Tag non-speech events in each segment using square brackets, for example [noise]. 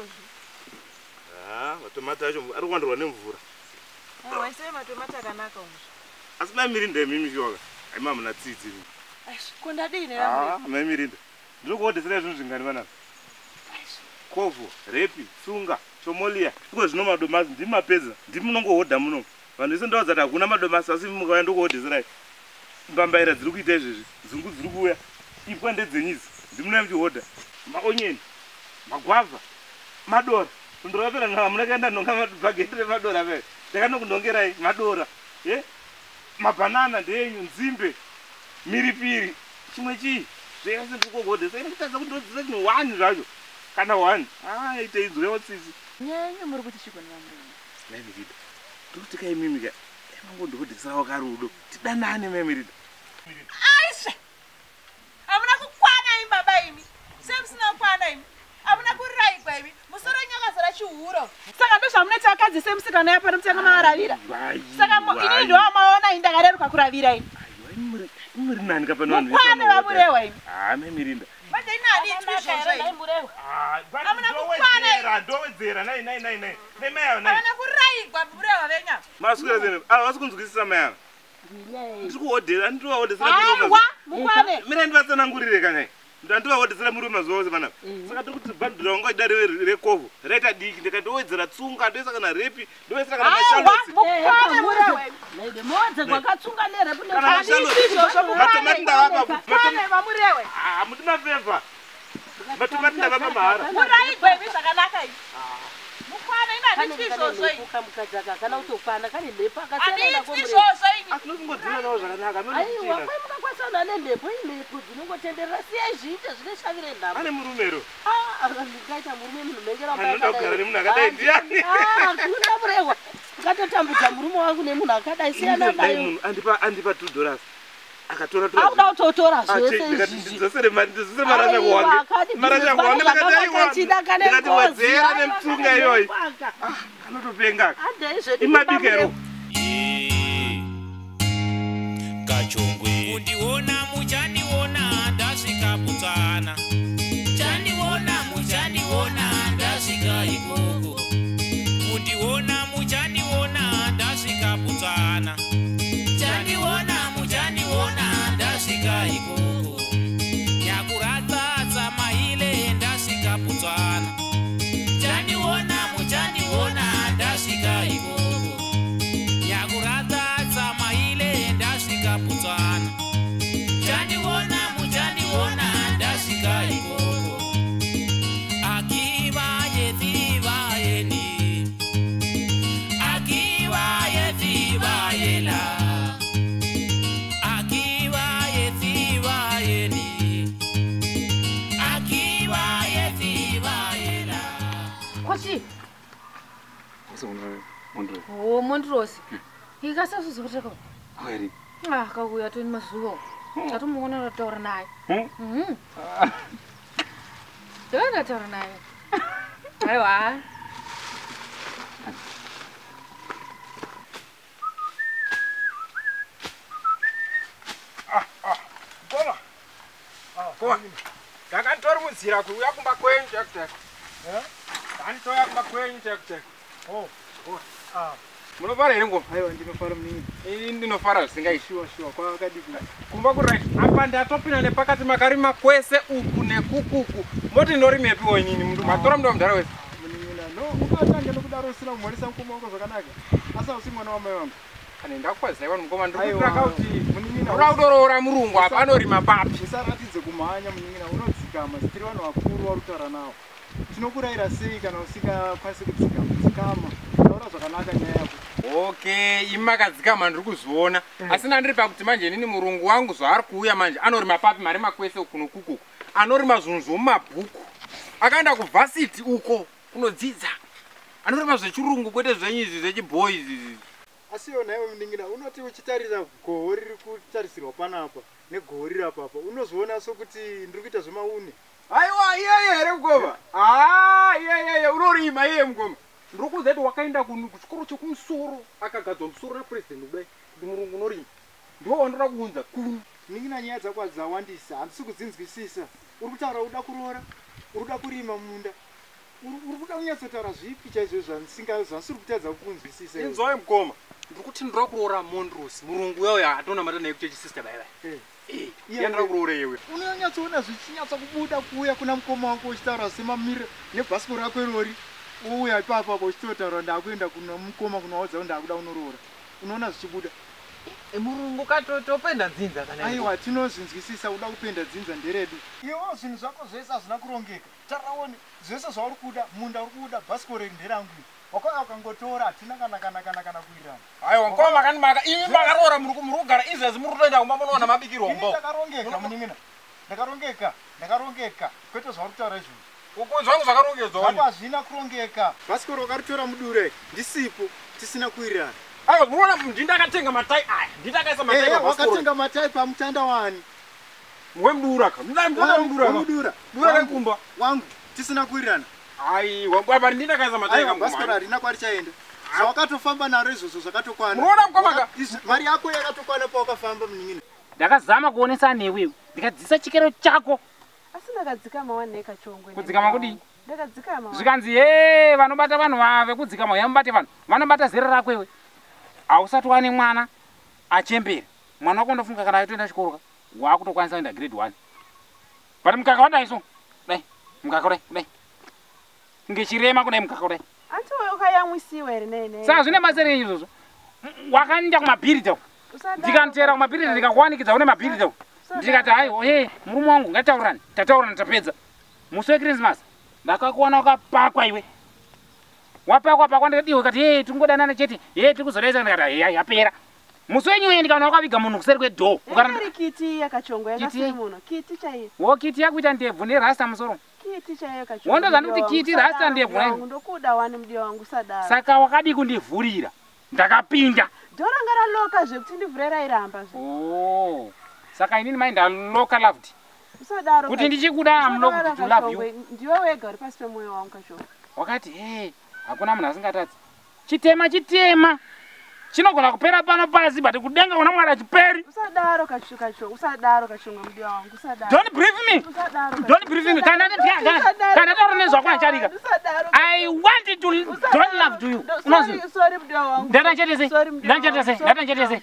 chiko zvi Ah, matomati acho ari kuwandirwa nemvura. Waisei matomati akanaka unzvi asi maimirinda imimi chiwaka haima muna tsitsi kondadini maimirinda ndiri kuodhesera zvinhu zvingani vanava kovho repi tsunga chomolia iko zvino madomasi. Ndimi mapedza ndimi munongohodha muno. Vanhu vese ndava zati hakuna madomasi asi mukauya ndokuhodheserai mbambaira dziri kuita izvezvi dzungu dziri kuuya. Ipwa ndedzenyizi ndimunai muchihodha. Maonyeni magwavha madora. Ndorapera nga hamuna kaenda nhonga bhageti remadora pe ndakanokunhongerai madora e mabhanana ndeyenyu nzimbe miripiri chimwe chii? Zvese ndikogodhesa ine kutadza kuti ndodzisa chinhu one zvacho kana one a ite idzwewo tsitsi. Nyenye muri kuti chiko nevamurewa maimirida ndikuti kaimimika emangondokodheserawo karudo tidanane maimirida aisve hamuna kukwana imi baba imi. Semusina kukwana imi. Hamuna imi musoro nyakazara chihuro saka ndo zvamunoti akadzi semusikana yapano mutanga maaravira saka mo- inini ndo amaona ini ndakareruka kuravira imi muri nani kapano mukwane vamurewa imi ha maimirinda vanje inani ituzvozvo Hamuna kukwana ndowedzera nai nai nai nai. Nemayayo nai. Havana kurayigwa murewa venyama maswera sene ava vasi kunzwisisa mayava ndiri kuhodhera anditovahodhesera aiwa mukwane mirai ndivatsanangurire kanai ndandivahodhesera muri mazuva ose panapa saka tiri kuti bhandira wanga ida rekovho. Raita diki ndikandowedzera tsunga ndoisa kana repi ndoisira kana aiwa mashalotsi mukwane murewa imi Lady modze kwakatsunga nerepu Kana handiti mashalotsi izvozvo matomati ndavapa mukwane vamurewa muti mafevha matomati ndavapa mahara imi handiti izvozvo imi mukadzi akakana kutokwana kane mhepo akasiyana nako handiti mure izvozvo imi asi nokungodzina nawo zvakanaka aiwa kwai mukakwasawo nemhepo imhepo dzinongotenderera siyai zviite zvine shavire nhamo? Ane murumero. Ndikaita murume munhu mhengera anoda kugara nemunhu akadai ndiani? Kuna murehwa ukatotambudza murume wangu nemunhu akadai siyana munhu andipa andipa two dollars akatora tora auda kutotora zvese izvizvi. ndidzosere mari ndidzosere marashango Aiwa, wange akati marashango wange business ndikati zvakanga kachida kane ndikati ngozi, wedzera aiwa, nemtsunga kane iyoyi. nepanga. anotopenga Handei zvedu imabikero kumamure- kachongwe. Kundiona muchandiona ndasvika putsana o mondirosi ikasazozokuteka ah kauya toni mazuva tatomuona rataura naye Mhm. ndo ndataura naye aiwa ndakanditori munzira kuuya kumba kwenyu tekuteka ndanditoya kumba kwenyu tekuteka munofara here ngoma? Aiwa ndinofara muningi ini ndinofara zvisingaiti. Shuwa shuwa kwakadii kumba kurit apa ndatopinda nepakati makarima kwese uku nekukuku. Moti ndorimepiwo inini mundu matora muda mudhara wese. Munin'ina no ukatange nokudaro usina kumhoresa mukoma wako zvakanaka. Asi hausi mwana wamai vangu ane ndakwazaiwa mukoma Aiwa, ndikutiraka kuti munin'ina uda kudoroora murungu apa anorima papi. usaratidze kumhanya munin'ina unodzikama tiri vanhu vakuru vari kutaura navo. Tinokurayira sei kana usingakwanisi kudzikama? Dzikama taura zvakanaka nyaya yako. Okay imi makadzikama ndiri kuzviona asi nandiri pakuti manje inini murungu wangu zvaari kuuya manje anorima papi marima kwese uku nokukuku anorima zvinhu zvomumabhuku. Akaenda kuvhasiti uko kunodzidza. Anorima zvechirungu kwete zvenyu izvi zvechibhoyi izvi asi iwo naiwe munin'ina unoti uchitarira goho riri kutarisirwa panapa negoho riri apapa unozoona sokuti ndiri kuita zvemaune aiwa iyeye here mukoma a iyeyeye unorima iyeye mukoma ndiri kuudza kuti wakaenda kunu- kuchikoro chekumusoro akagadzwa musoro napurezidendi kudai. Kuti murungu unorima. Ndo wandoda kuunza kunu nin'ina nyaya dzako hadzawandisa handisi kudzinzwisisa uri kutaura uda kuroora? Uri kuda kurima munda uri kuda kunyatsotaura zvipi chaizvo zvandisiri kutadza kukunzwisisa inzwai mukoma. Ndiri kuti ndira kuroora mondros murungu uyo atonamata naye kuchechi sister baibai Eh. yandira kuroora iwe. Unonyatsoona zvichinyatsa kubuda kuuya kuna mukoma wangu uchitaura semamira nebhasikoro rako irori ouya ipapo apo uchitotaura ndakuenda kuna mukoma kunoaudza kuti ndakuda kunoroora unoona zvichibuda? Murungu katotopenda dzinza aiwa tinozvinzwisisa uda kupenda dzinza nderedu. Iwewo zvinhu zvako zvese hazvina kurongeka. Taraone zvese zvauri kuda munda uri kuda bhasikoro iri nderangu wakauya ukangotora hatina kana kana kana kana kuirana aiwa mukoma makandimaka imi makaroora muri kugara izvezvi muri kutoenda kumba munoona mabikirwa ini mbo ndakarongeka munin'ina ndakarongeka ndakarongeka. Kwete zvauri kutaura izvozvo uku zvangu zvakarongedzwa zvangu hazvina kurongeka. Bhasikoro wakaritora mudure ndisipo tisina kuirana. Aiwa munoona ndindakatenga matai aya? Ndindakaisa matai ehe pabhasikoro wakatenga matai pamutanda wani. Wemuduraka mudura. Mudura dura rekumba wangu tisina kuirana. Aiwa pari ndindakaisa matai aiwa bhasikoro kamumani harina kwarichaenda. Zvawakatofamba naro izvozvo zvakatokwana. Munoona Izvi- mari yako yakatokwana pawakafamba munin'ina ndakazama kuonesa newewe ndikadzisa chikero chako asi ndakadzikama wanheka chongwe Kudzikama kudii? ndakadzikama zvikanzi ye vanobata vanhu vekudzinga yamubate vanhu. Vanobata zera rako iwe. Hausati wane mwana achembera. Mwana wako ndofunga kana aitoenda chikoro ka? Wakutokwanisa kuenda grade one. But mukaka wadaiso dai mukaka kudai kudai ngechirema kudai mukaka kudai anti wewe ukayamwisiwa here nene saka zvine masere izvozvo. M- wakaenda kumabhiri tau ndikanoteera kumabhiri ndikakuwanikidza une mabhiri tau ndikati hai oye murume wangu ngatitaurirani tataurana tapedza. Musi wekrisimasi ndakakuona wakapakwa iwe. Wapakwa pakwa ndikadiwe kati ye tingodanana chete? Ye tiri kuzodaisa ndikati hai yapera musi wenyuye ndikaona wakaviga munhu kuseri kwedhoo. Kiti yakachongwa Kiti? yakuita ndebvu nerasta musoro. Wondoza ndikuti kiti rasta ndebvu saka wakadi kundivhurira ndakapinda. Dhoranga raloka zvekuti ndivhure rairamba zve. Oh, saka inini mai ndaloka loved. Kuti ndichikuda amlove to love you. ndiwe wega uri pasi pemwoyo wangu kachongwa wakati hey hakuna munhu asingatadzi. Chitema chitema. Chinogona kupera pano pasi but kudenga kuna mwari achiperi usadaro kachongwa usadaro kachongwa mudiwa wangu. Usadaro. Don't brief me. Don't brief me. Kana kana taura nezvako Usadaro. i want to don't love to you. unozvi sorry mudiwa wangu. Ndatachetese Sorry, mudiwa wangu. ndatachetese Sorry,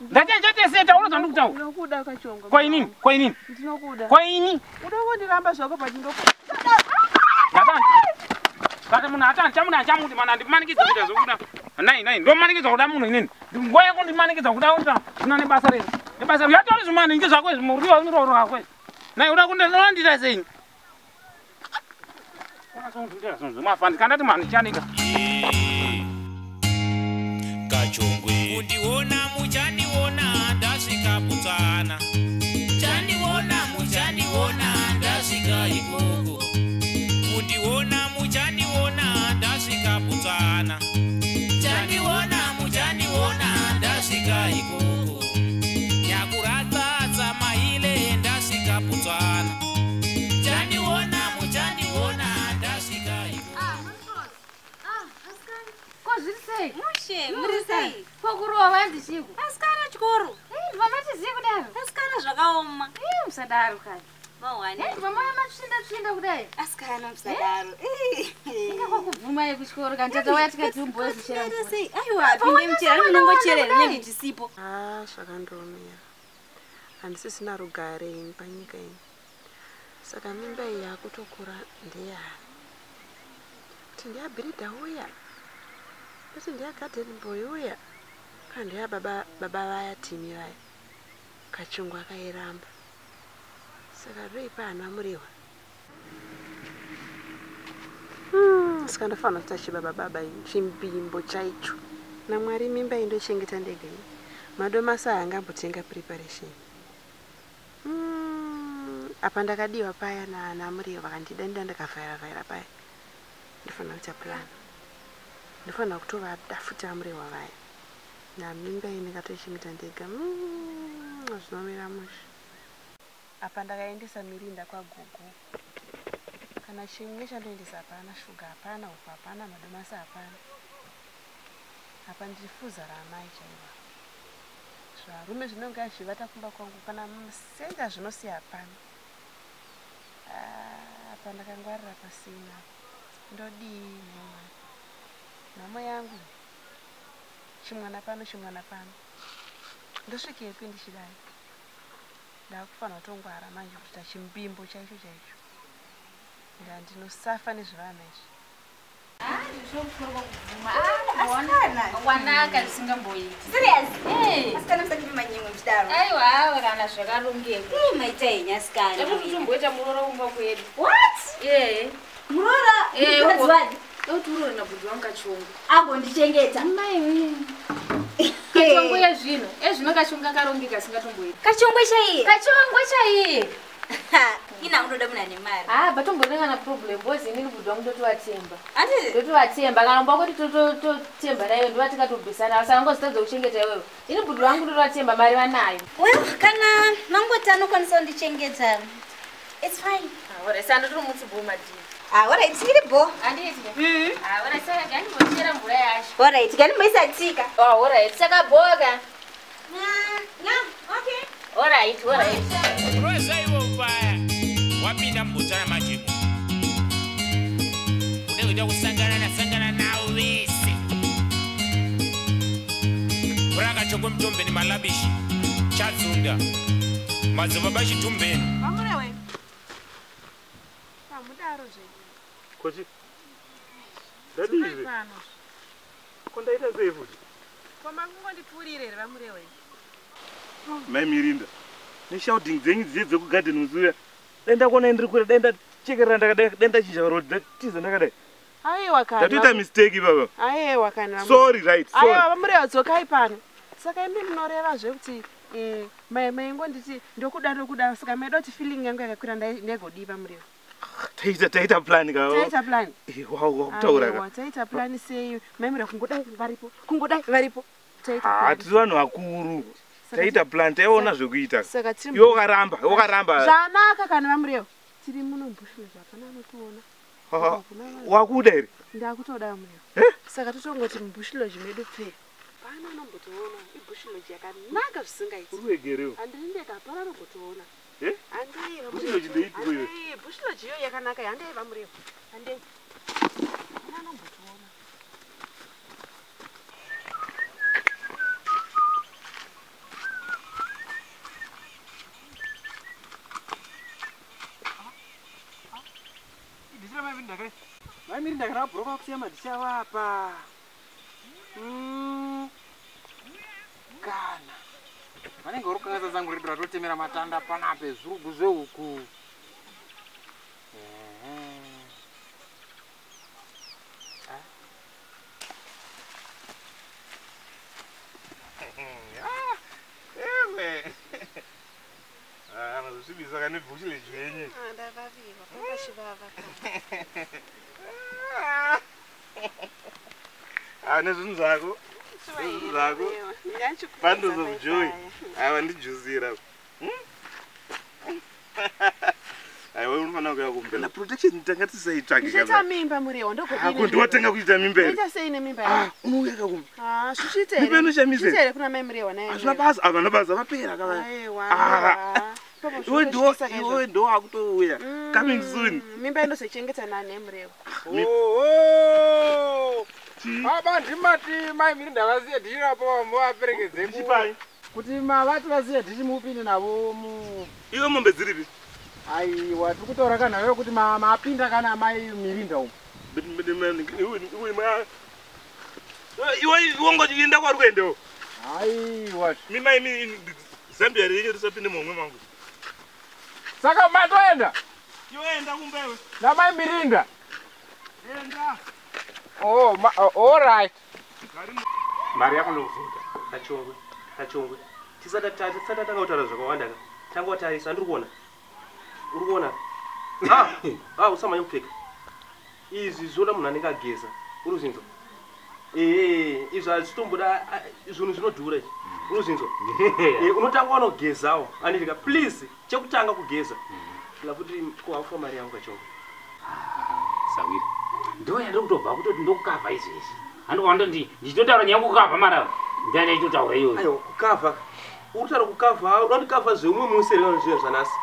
ndatachetese taunodza ndikutaura ndinokuda kachongwa kwainini kwainini ndinokuda kwaini unokundiramba zvako Natani. Kati munhu atani chamunhu achamuti mana ndimanikidza kuita zvokuda. Nai nai ndomanikidza kuda munhu inini. Nguva yako ndimanikidza kuda kuita una nebasa rero. Nebasa yatori zvimani nge zvako izvi muriwa unorooro wako izvi. Nai uda kundondira sei? Unasongundira zvinhu zvemafani kandati mani chanika. kachongwe kundiona putsana chandiona muchandiona ndasvika ikoko. Kundiona muchandiona ndasvika putsana chandiona muchandiona ndasvika ikoko. Nyakuratsatsa maile ndasvika putsana chandiona muchandiona ndasvika ikoko. Ko zviri sei mushe. Muri sei pokurova handichiku asikana chikoro vamatizivi kudaro asikana zvakaoma. Musadaro kani mahwani vamaya matsvinda tsvinda kudai. Asikana musadaro. Inga kwakubvumai kuchikoro kani tatauya tikati umbozichera Ende sei? Aiwa pinde muchera munongocherera kunyange chisipo ha zvakandomira handisisina rugare ini panyika ini. Saka mimba iyi yakutokura ndeyani kuti ndeyabhiridha uya kuti ndeyagadheni boy uya kana ndeya baba baba vaya timi vaya. Kachungu akairamba saka ndoipa hana muriwa Hmm, saka ndofanira kuti achibaba baba ini. Chimbimbo chaicho. Namwari mimba iyi ndochengeta ndega ini. Madomasi aya angambotenga preparation. Mm, apa ndakadiwa paya nanamuriwo vakandida ndida ndakavhaira vhaira paya. Ndifanira kuita plan. Ndifanira kutova dafuta muriwa vaya namimba iyi ndikatoichengeta ndega. Mm, zvinomira mushe. Apa ndakaendesa mirinda kwagugu. Kana chimwe chandoendesa hapana shuga hapana upu hapana madomasi hapana. Apa ndiri fuza raamai chaiva zvarume zvinonge zvivata kumba kwangu kana musenza zvinosiya pano Ah, apa ndakangwarira pasina. Ndodii nhemwa nhamo yangu chimwana pano chimwana pano ndosvikepi ndichidai ndakufanira kutongwara manje kuita chimbimbo chaicho chaicho ndandinosafa nezvevana izvi wanaka zvisingamboiti Serious? Asikana musati manyimwe mchidaro. aiwa kana zvakarongeka maita enyasikana. ekuti tomboita muroro kumba kwedu What? Murora? Ekuti urori nabhudzi wangu kachongo Ambondichengeta. kachongo yezvino ezvino kachongo akarongeka singatomboiti Kachongwe chaiye. kachongo chaiye Ina unoda muna nemari. ah batombonengana problem bozi inini bhudhi wangu ndotovatemba Ati ndotovatemba kana mba kuti totemba nayo ndova tikatobhisana asi angozitadza kuchengeta iwewe ini bhudhi wangu ndotovatemba mari vanayo well kana mangoti anokwanisa kundichengeta. It's fine. orasi andotomutsibho madhii Ah, alright, tiri bo. orit saka boka Yeah, yeah, okay. orit orit rwezaivo paya wapinda mubutsana majemu unenge uita kusangana nasangana navo vese rakachokwe mutombeni malabishi. Chadzunda madzibaba chitumbeni vamurewe pamudaro zvenyu kochi? Ndadizve pano kondaita sei futi? Kwamakungondipfuurire here vamurewe? Mai mirinda. Neshouting dzenyu dziye dzekugadheni muzuya dai ndakuona ndiri kure dai ndachekerera ndakadai dai ndachinja rod ndatiza ndakadai. Aiwa ndatoita kana mistake baba aiwa kana. Sorry right aiwa sorry vamurewa dzokai pano. Saka imi munorevazve kuti mm, mai maingonditi ndokuda ndokuda. Saka maida kuti feeling yangu yakakwira ndai- ndaigodiva vamurewa taita taita plan ka taita plan. Wakutaura ka. Aiwa, taita plan sei maimura kungodai varipo kungodai varipo taita Ah, vanhu vakuru taita plan taiona zvekuita iwe wakaramba wakaramba zvanaka kana vamurewa tiri muno mbushwe zvapana Ah, wakuda here? Ndakutoda vamurewa Eh? saka totongoti mubushiloji medu pfe pano nombotoona ibushiloji yakanaka zvisingaiti. Uri wegerewo handiri ndekapara nombotoona Eh? handei musingachi ndeitiko iwe bhushi rojiyo yakanaka handei vamureva handei ana anombotiona mamiri kana vanenge uri kukanganisa zangu redu ratotemera matanda panape zvirugu zvehuku. Ah. ewe. Anozvisvibisa kane bhushile zvenyu ndavaviwa pakachivava ane zvinhu zvako zvako bundles of joy. Aiwa ndijuzira [laughs] aiwa unofanira kuya kumbela protection tanga tisaitsvake ndichaita mimba murewa ako ndiwatanga kuita mimba here ita sei nemimba Ah, unouya kakumba. Ah, zvichiite Mimba inoshamisa here? here kuna mai murewa naye hazvina basa havana basa vapera kava Ah. Papa, iwe ndo wakutouya coming soon. Mimba inozochengeta nani nemurewa Oho! Chi? aba ndimati maimiri ndavasiya dhishi rapo vambo vaperekedze ku- chipai kuti mavati vasiya dhishi mupinde navo mu. Iwe mombe dziripi aiwa tiri kutaura kanhau yokuti ma- mapinda kana mai mirinda umu iwe wongochiinda kwari kuendewo aiwa mimaimi zambia renyu risapinde momwe mangu saka matoenda iwe enda. Kumbewe namai mirinda enda oh, ma- oh, all right. Mari yako ndokuvhunza kachongwe kachongwe tisati kutaura zvakawanda ka. Tanga watarisa andiri kuona. Uri kuona? Ah, ah, usamanya kupfeka izvi zvoda munhu anenge ageza. Uri kuzinzwa ee izvi hazvitomboda zvinhu zvinodhura izvi. Uri kuzinzwa Eh, unotanga wanogezawo andifika please chekutanga kugeza. Lafuti kuhafa mari yangu kachongwe ndoende kutobva kutoti ndokukavha izvezvi. Handika wandoti ndichitotaura nyaya kukavha mara ndaenda ichotaura iyoyo? Aiwa kukavha. Uri taura kukavha uda ndikavha zveumwe musi reva zvino zvanhasi.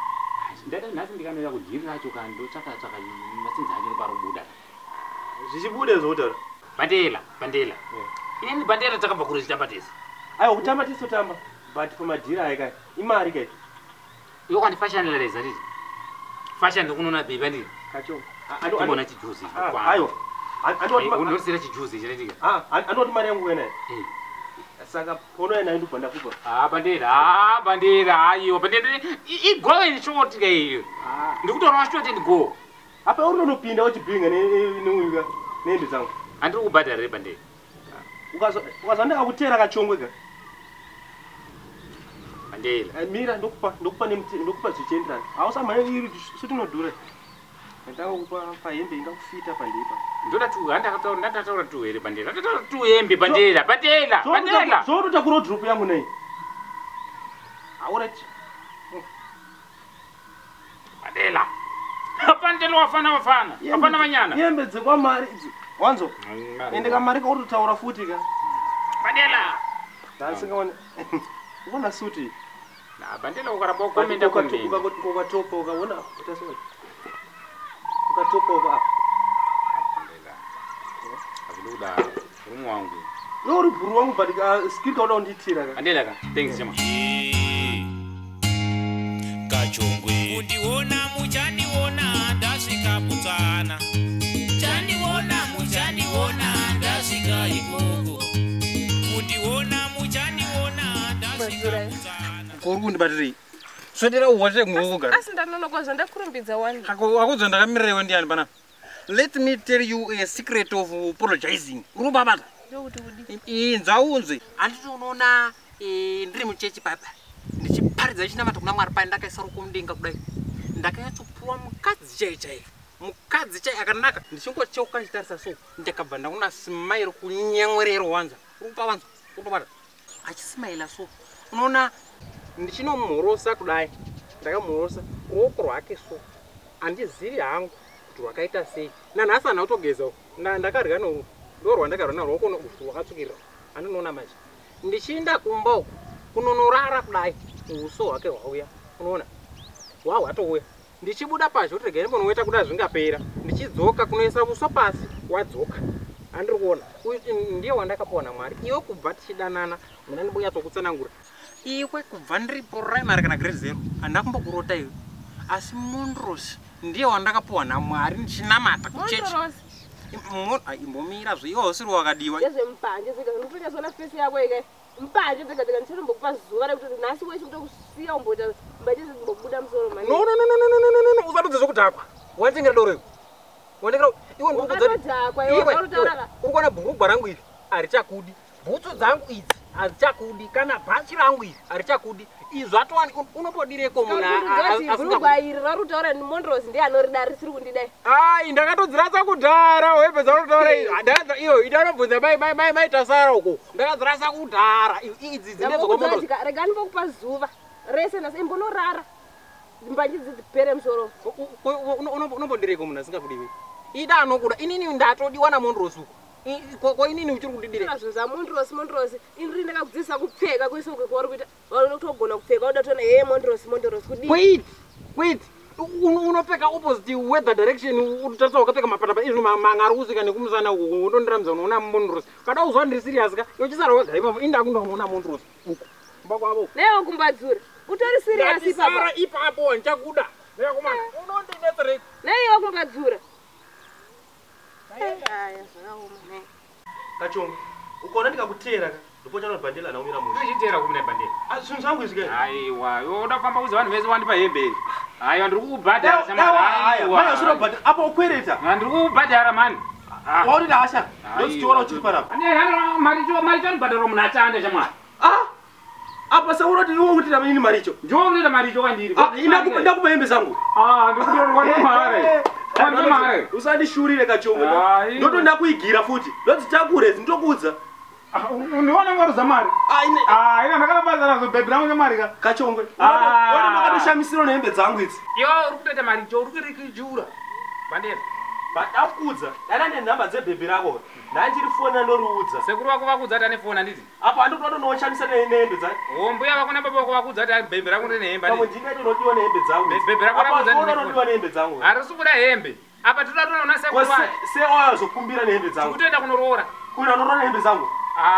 Ndati nhasi ndikanoenda kudhiri racho kandotsvakatsvaka masinzi acho parobuda zvichibuda zvotaura bandela bandela. Ineni bandela takabva kuri chitambatesi aiwa kutamba tisotamba but pamadhiri aya kai imari kai iwe kwandifashanira reza riri? Fashani ndokunona bheba ndiri kachoma timona chijuzi ah, kwayo eh, unorisira chijuzi chirechike andoti ah, mari yangu wenayo eh. saka pono yenayo ndibhonda kubo pandiri ha pandiri haiwa pandiri igowe nishotika iyo. Ah. Ndikutora washoti ndigowo apa uri nonopinda uchibhinga neuka nembi dzangu? Handiri kubhadharire pandiri ukazva ndakakuteera kachongwega pandiri eh, mira ndokupa ndokupa ndokupa zvichienderana hausamhanya iri sutinodhura ndakakupa pahembe ingakufita pandeipa ndodati handakataura ndakataura tu here bandera ndakataura tu hembe bandera bandera bandera zvonoda kurodhropu yamunei aurit bandera bandera wafana wafana wafana vanyana hembe dzekwamari idzi wanzo ende kamari kauritotaura futi ka bandera ndasingaoni uona suti bandera ukaramba ukomenda kwatopa ukaona utasona ukatopova apa akudokudaro uri mwangu nouri bhuru wangu but uh, skill kaoda kundiitira andilaka thanks jama kachongwe kundiona muchaniona ndasvika putsana chaniona muchaniona ndasvika ikoko. Kundiona muchaniona ndasvika putsana kuri kundibatirei swedera uwate nguoga asi ndanonoka zvandakurumbidza wani. Akudza ndakamirirewo ndiani panapa let me tell you a secret of apologizing. Uri kubabata nzaunze handiti unoona ndiri muchechi papa ndichiparidza chinamata kuna mwari pai ndakaisa rokumudenga kudai. Ndakanyatsopuwa mukadzi chai chai mukadzi chai akanaka ndichingocheuka ndichitarisa so ndakabva ndaona simairi kunyamwerero wanza. Uri kupavanza urikubata achisimaila so. Unoona ndichinomhorosa kudai. Ndakamuhorosa ruoko rwake so handizivi hangu kuti rwakaita sei. Nanhasi hana kutogeza ndakarya no ndo rwandakarwa narwoko rwakatsvukirira. Handinoona manje. Ndichiinda kumba uku kunonorara kudai. Uso hwake hwauya. Unoona? Hwa hwatouya. Ndichibuda pazho kuti regai mbonoweta kuda zvingapera ndichidzoka kunoisa uso pasi wadzoka handiri kuona. Ndiye wandakapiwa namwari iwe kubva tichidanana muna ndibonyatsokutsanangura iwe kubva ndiri primary kana grade zero handina kumbokurota iwe. Asi mondros ndiye wandakapiwa namwari ndichinamata kuchechi. Imbomira zvo iwe usiri wakadiwa. Ndezvemupanje zvega ndikutonyatsona fesi yako ike. Mpanje dzega dzega ndichanombokupa zuva rekuti nhasi wese kutokusiya umboita mbanje dzimbobuda musoro mani nononononononono usatudze zvokudhakwa wanditengera doro iwe. Wanditengera iwe Wakatodhakwa, iwe wakataura- uri kuona bhurugwa rangu iri harichakudi bhutsu dzangu idzi hadzichakudi kana bhachi rangu iri harichakudi izvi zvatowani unotodireko munhu bhurugwa iri rari kutaura nimondros ndiye anorida risiri kundidai. Ai ndakatodzirasa kudhara webve dzakutaura iyo idanobvunza maita sara uko ndakadzirasa kudhara idzi dzinezvokomondros rega ndimbokupa zuva. Rese nhasi imbonorara mbanje dzipere musoro. Unombondireko munhu asingakudiwi. Ida anokuda inini ndatodiwa namondros uko kwainini uchiri kundidirira zvinhu zvamondrosi mondrosi inri ndakakudzidzisa kupfeka kwese uko kwauri kuita vanotogona kupfeka uda toona hee mondrosi mondrosi kudii wait wait unopfeka opposite weather direction utatsa wakapfeka mapatapa izvi mangari usika nekumusana wondondiramidza unoona mondrosi. Kada uzva ndiri siriasi ka? Uchisara wega ipapo indakundakunoona mondrosi uku. Kumba kwavo newe kumbadzura utori siriasi ipapo. Ipapo ndichakuda newe eh. kumbadzura kachongo ukaona ndikakuteera ndopocha unabhandela hana umira munhu ndichiteera kumina bhandela zvinhu zvangu izike aiwa iwoda kufamba kuzi vanhu vese wandi pahemberi aiwa ndiri kukubhadharaaa apo ukwereta ndiri kukubhadhara mani waudida hasha ndochitiona uchiri panapa mari chanibhadharwa munhu achanda chamwari apa sauroti iwe ukutita ini maricho? Ndiwe ukutita maricho kwandiri. Ah, Ndakupaembe zangu ah, usandishurire kachomwe ndotonda kuigira futi. Ndoti takure zindokudza ah, ndiona ngaruza mari? Ina ndakatobaza nazo bhebhi rangu ngemari ka? Kachongwe ona makatoshamisiro nehembe dzangu idzi. Iwe uri kutoita maricho uri kurikijiura bandera. Ndakudza dada nenhamba dzebhebhi rakora rako ndandirifona ndoriudza sekuru vako vakudza kuti ane foni handiti apa handikuda tonoshandisa nehembe dza hombo yava kuna baba vako vakudza kuti bhebhe rako ndine hembe pamwe ndingai tonodiwa nehembe dzangu. Bhebhe rako rakudza tonodiwa nehembe dzangu. Harisi kuda hembe. Apa toda tonaona sekuru vacho sewazokumbira nehembe dzangu. Tikutoenda kunoroora. Kuenda norora nehembe dzangu.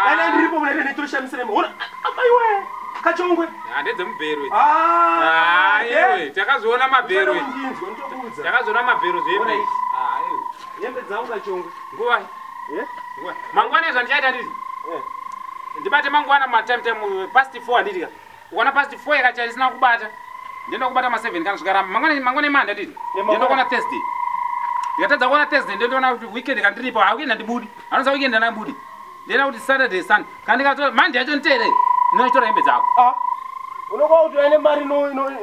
Dana ndiripo munaite netorishandisa nehembe ona amaiwe kachongwe. Handedzemubhero Ah, ewe takazoona mabhero ndinzwa nditokudza takazoona mabhero Ona zvembe hembe dzangu kachongwe. Nguva Eh? mangwana izvo ndichaita ndiri eh. ndibate mangwana matime time past four handirika ukana past four ikachaya ndisina kubata? Ndienda kubata ma7 kana zvikaramba mangwana imanda ndiri eh, ndindokuona thursday ndikatadza kuona thursday ndindoona kuti weekend kandiripo haweekend handibudi hanoza weekend handabudi ndienda kuti saturday sun kandikatora manje yacho nditeerere ndinochitora hembe dzako. Ah. Unokuva kuti uine mari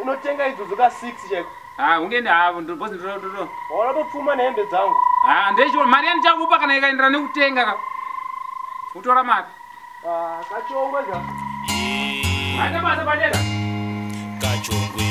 inotenga idzodzo ka6 chaiko ha ah, ungendi havo ndobosi ndotopfuma nehembe dzangu. Ha ndechiona. Mari yandichakupa kana ikaenderana nekutenga ka kutora mari. Kachongwe ka haina basa padera. Kachongwe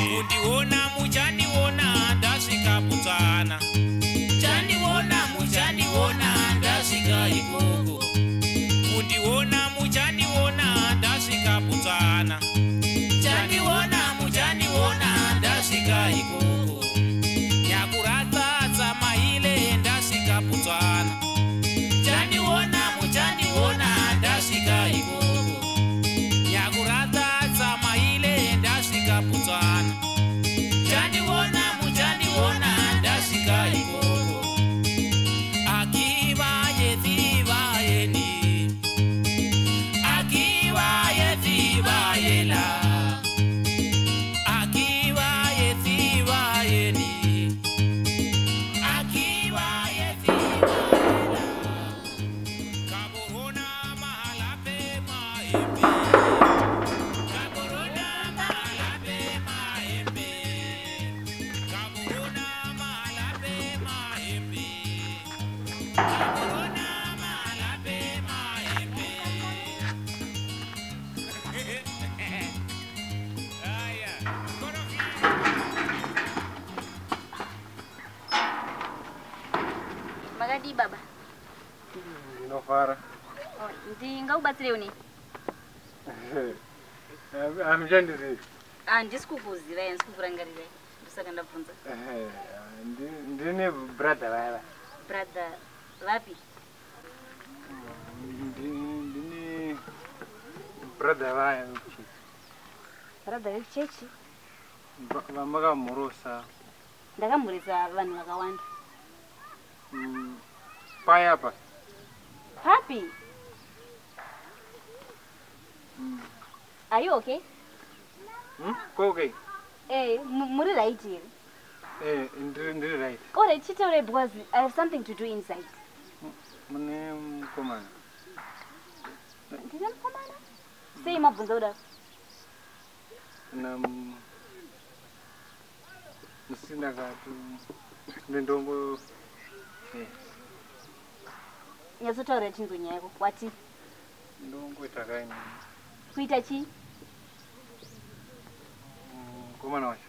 makadii baba. Ndinofara Oh, ndingakubatsireuni [laughs] hamuchandizivi handisi kukuziva handisi kukurangarirai ndosaka ndabvunza. Ndine brother vaya brother vapi ndine brother vaya brother vekuchechi vamakamurosa ndakamhurisa vanhu vakawanda paya pa papi are you okay? Koke eh mu- muri right here. Ndiri right. All right chitaure because i have something to do inside. Mune mukomana. Ndine mukomana? Sei mabvunza kudaro na musina katu ndendongo nyatsotaura chinzwa nyaya yako wati ndongoita kaini? Kuita chii mukomana wacho.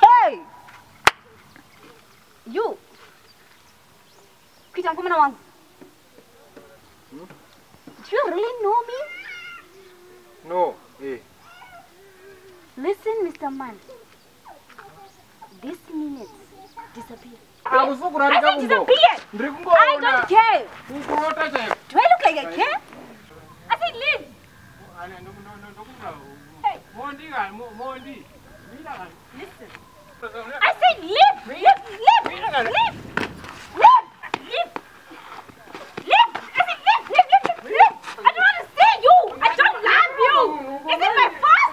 Hey! You! Kuita mukomana wangu. Do you really know me? No eh. Listen mr man. This minute disappear akusi kurarika disappear ndiri I kungoona don't care. kukurota chaiko Do I look like I care? I said leave. Listen. I said leave. Leave. Leave. Leave. Leave. Leave. Leave. I said leave. Leave. Leave. Leave. I don't want to see you. I don't love you. Is it my fault?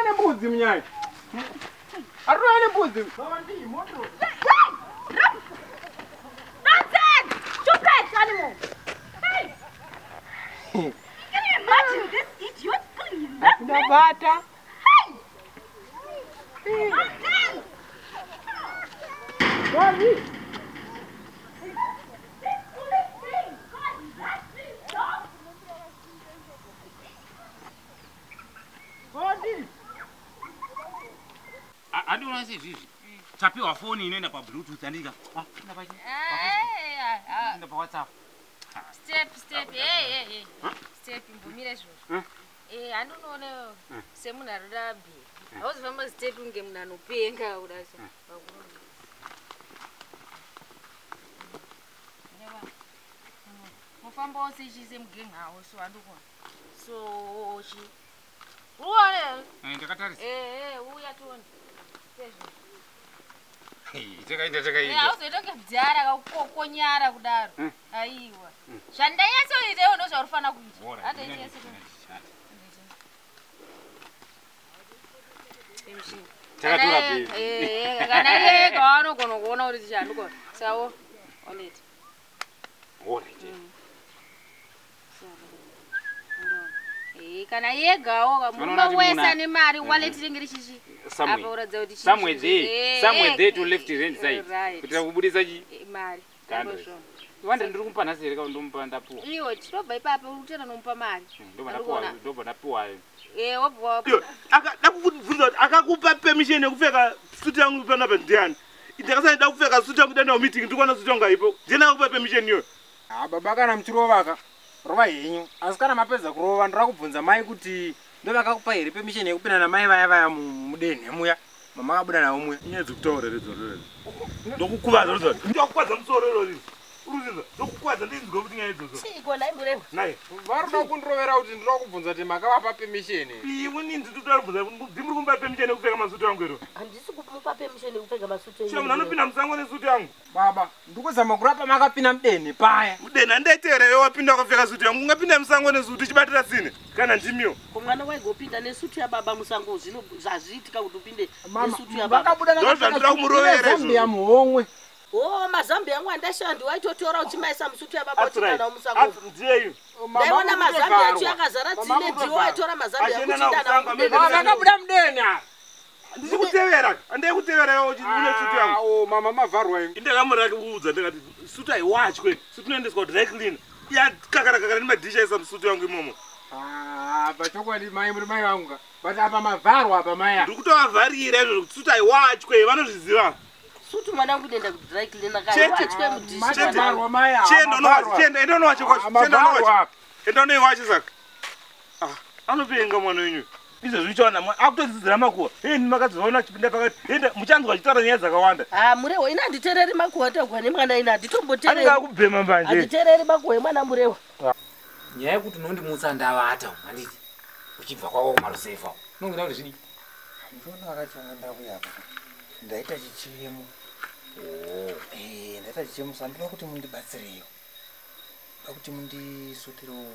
ane mbudzi munyaya atova ane mbudzi animal. Hey. Can you imagine this idiot calling you left me? ndabata Hey. Nonsense. handiona sezvizvi tapiwa foni inoenda pabluetooth andika Pachi inoenda pawhatsapp step. Step hey hey hey. Step mbumire zvozvo eh handonoona semunhu anoda bheri hauzofamba step kunge munhu anopenga kudai so mufambawo sechise mugenhawo so handikuona so chi uone? Eh, ndakatarisa ehe uya tione. Sezvo Hey, takaita Eh, takaita hauzoita kedzara kakukokonyara kudaro. Mm. aiwa zvandanyatsoita iwo ndo zvaurifanira kuita. Takatora Kana- bheri eh, eh, wanogona kuona kuti chandikona sawo Alright. Eh, kana yegawo kuti wese ane mari Mhm. waleti ringe richichi Somewhere. there somewhere there to left hand side. Right. kuitira kubudisa chi. Ndozvo. iwanda ndiri kumupa nhasi here kaundomupa ndapuwa? Iwo tinobva ipapo uri kutenda nomupa mari. Ndobva ndapuwayo Eh, ndakubvunza kuti akakupa permission yekupfeka suti yangu panapa ndiani ndakasati da kupfeka suti yangu danda meeting ndikuona suti yangu aipo ndiani akakupa permission iyoyo Ah, baba kana muchirovaka rova henyu. Asi kana mapedza kurova ndoda kubvunza mai kuti ndovakakupa here permission yekupinda namai vaya vaya mu- mudenhe muya. Mamakabuda navo muya inyaya dzekutaura redzororero ndokukuvadza ruza ndakukwadza musoro irori uruzinza ndokukwadza ndinzwa kuti nyaya idzodzo. Chiko naimureva naye varida kundirovera kuti ndoda kubvunza kuti makavapa permission. Iwe ninzi titotaribvunza ndimuri kumupa permission yekupfeka masuti yangu ero? Handisi kumupa permission yekupfeka masuti shira munhu anopinda musango nesuti yangu baba ndikuzama kurapa makapinda mudenhe paya. Mudenha handaiteera iwe wapinda wakapfeka suti yangu ungapinda musango nesuti ichibatira sine kana ndimiwo? Ko mwana waigopinda nesuti yababa musango zvino zvazviitika kuti upinde nesuti yababa Ndozvandira kumurovera zambia muhomwe o mazambia yangu andashandi waitotora uchimaisa musuti yababa That's right. uchinda nawo musango ndiyeyo ndaiona mazambia acho yakazara tsine ndiwo waitora amene- vakabuda mudenhe apa handisi kutevera handei kutevera iwe une suti yangu. O mama mavharwa imi indakamurakiudza ndikati suti aiwachwe suti unoendeswa dry clean yakakarakakara nemadhisha aisa musuti yangu imomo. Ah, pachokwadi mai muri mai vangu but apa mavharwa apa maya? Ndiri kutovavharira izvo kuti suti aiwachwe vanozviziva suti mwana wangu denda kudry cleaner Chete. kaiwachwe mudhishi mavharwa maya chienda unowacha chienda enda unowacha kwacho chienda mavharwa unowacha apa enda unoiwacha saka Ah, anopenga mwana wenyu. Izvezvi uchaona mwa- akutodzidzira makuwa hei makadzoona chipinda pakati. Enda muchanzwa achitaura nyaya dzakawanda. Ha murewa ina handitereri makuhwa tagwa nemwana ina anenge handitombotereri akubhema mbanje handitereri makuhwa emwana murewa nyaya yekuti unondimutsa ndavata handiti? Uchibva kwavo kumarusevha unongeda kuti zvidii ndona akachonga ndauya apa ndaita chichemo Eh, ndaita chichemo sa ndoda kuti mundibatsirewo ndoda kuti mundisutirewo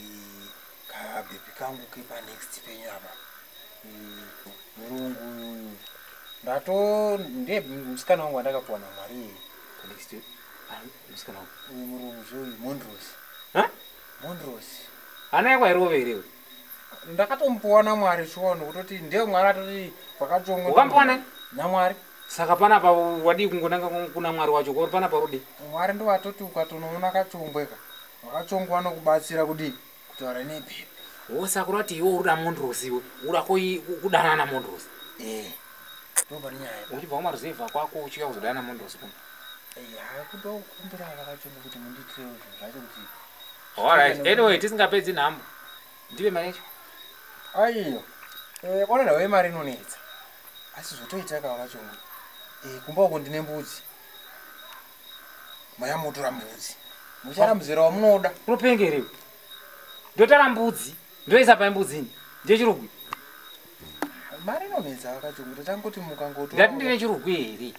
eh, kabhepi kangu kepa next penyu apa. Eh, murungu uyu ndato ndiye musikana wangu wandakapuwa namwari musikana uyu murungu zvoyu mondros Ha? mondros hana yako airoverewe ndakatomupuwa namwari chono kutoti ndiye mwari atoti vakachonga Ukamupuwa nani? Namwari saka panapa wadii kungonanga kuna mwari wacho kori panapa rudi. Mwari ndo watoti ukatonoona kachongweka wakachongwa nokubatsira kudi kutaura nebhepi wosakura kuti iwe urida mondrosiwe uda koi- kudana namondrosi uchibva kumarusevha kwako uchiuya kuzodana namondrosi kuno hakutokumbira vakachonga kuti munditirewo zvinhu zvacho kuti alright anyway tisingapedzi nhambo. Ndive mari yacho aiyo ona nhau yemari inonetsa asi zvotoitaka vakachonga kumba uko ndine mbudzi. Mayamotora mbudzi. Mucharamuzera wamunoda. Unopengerewe ndotara mbudzi. Ndoisa pambudzini ndechirugwi mari inonetsa vakachonga tatangoti mukangotora ndati ndine chirugwi here?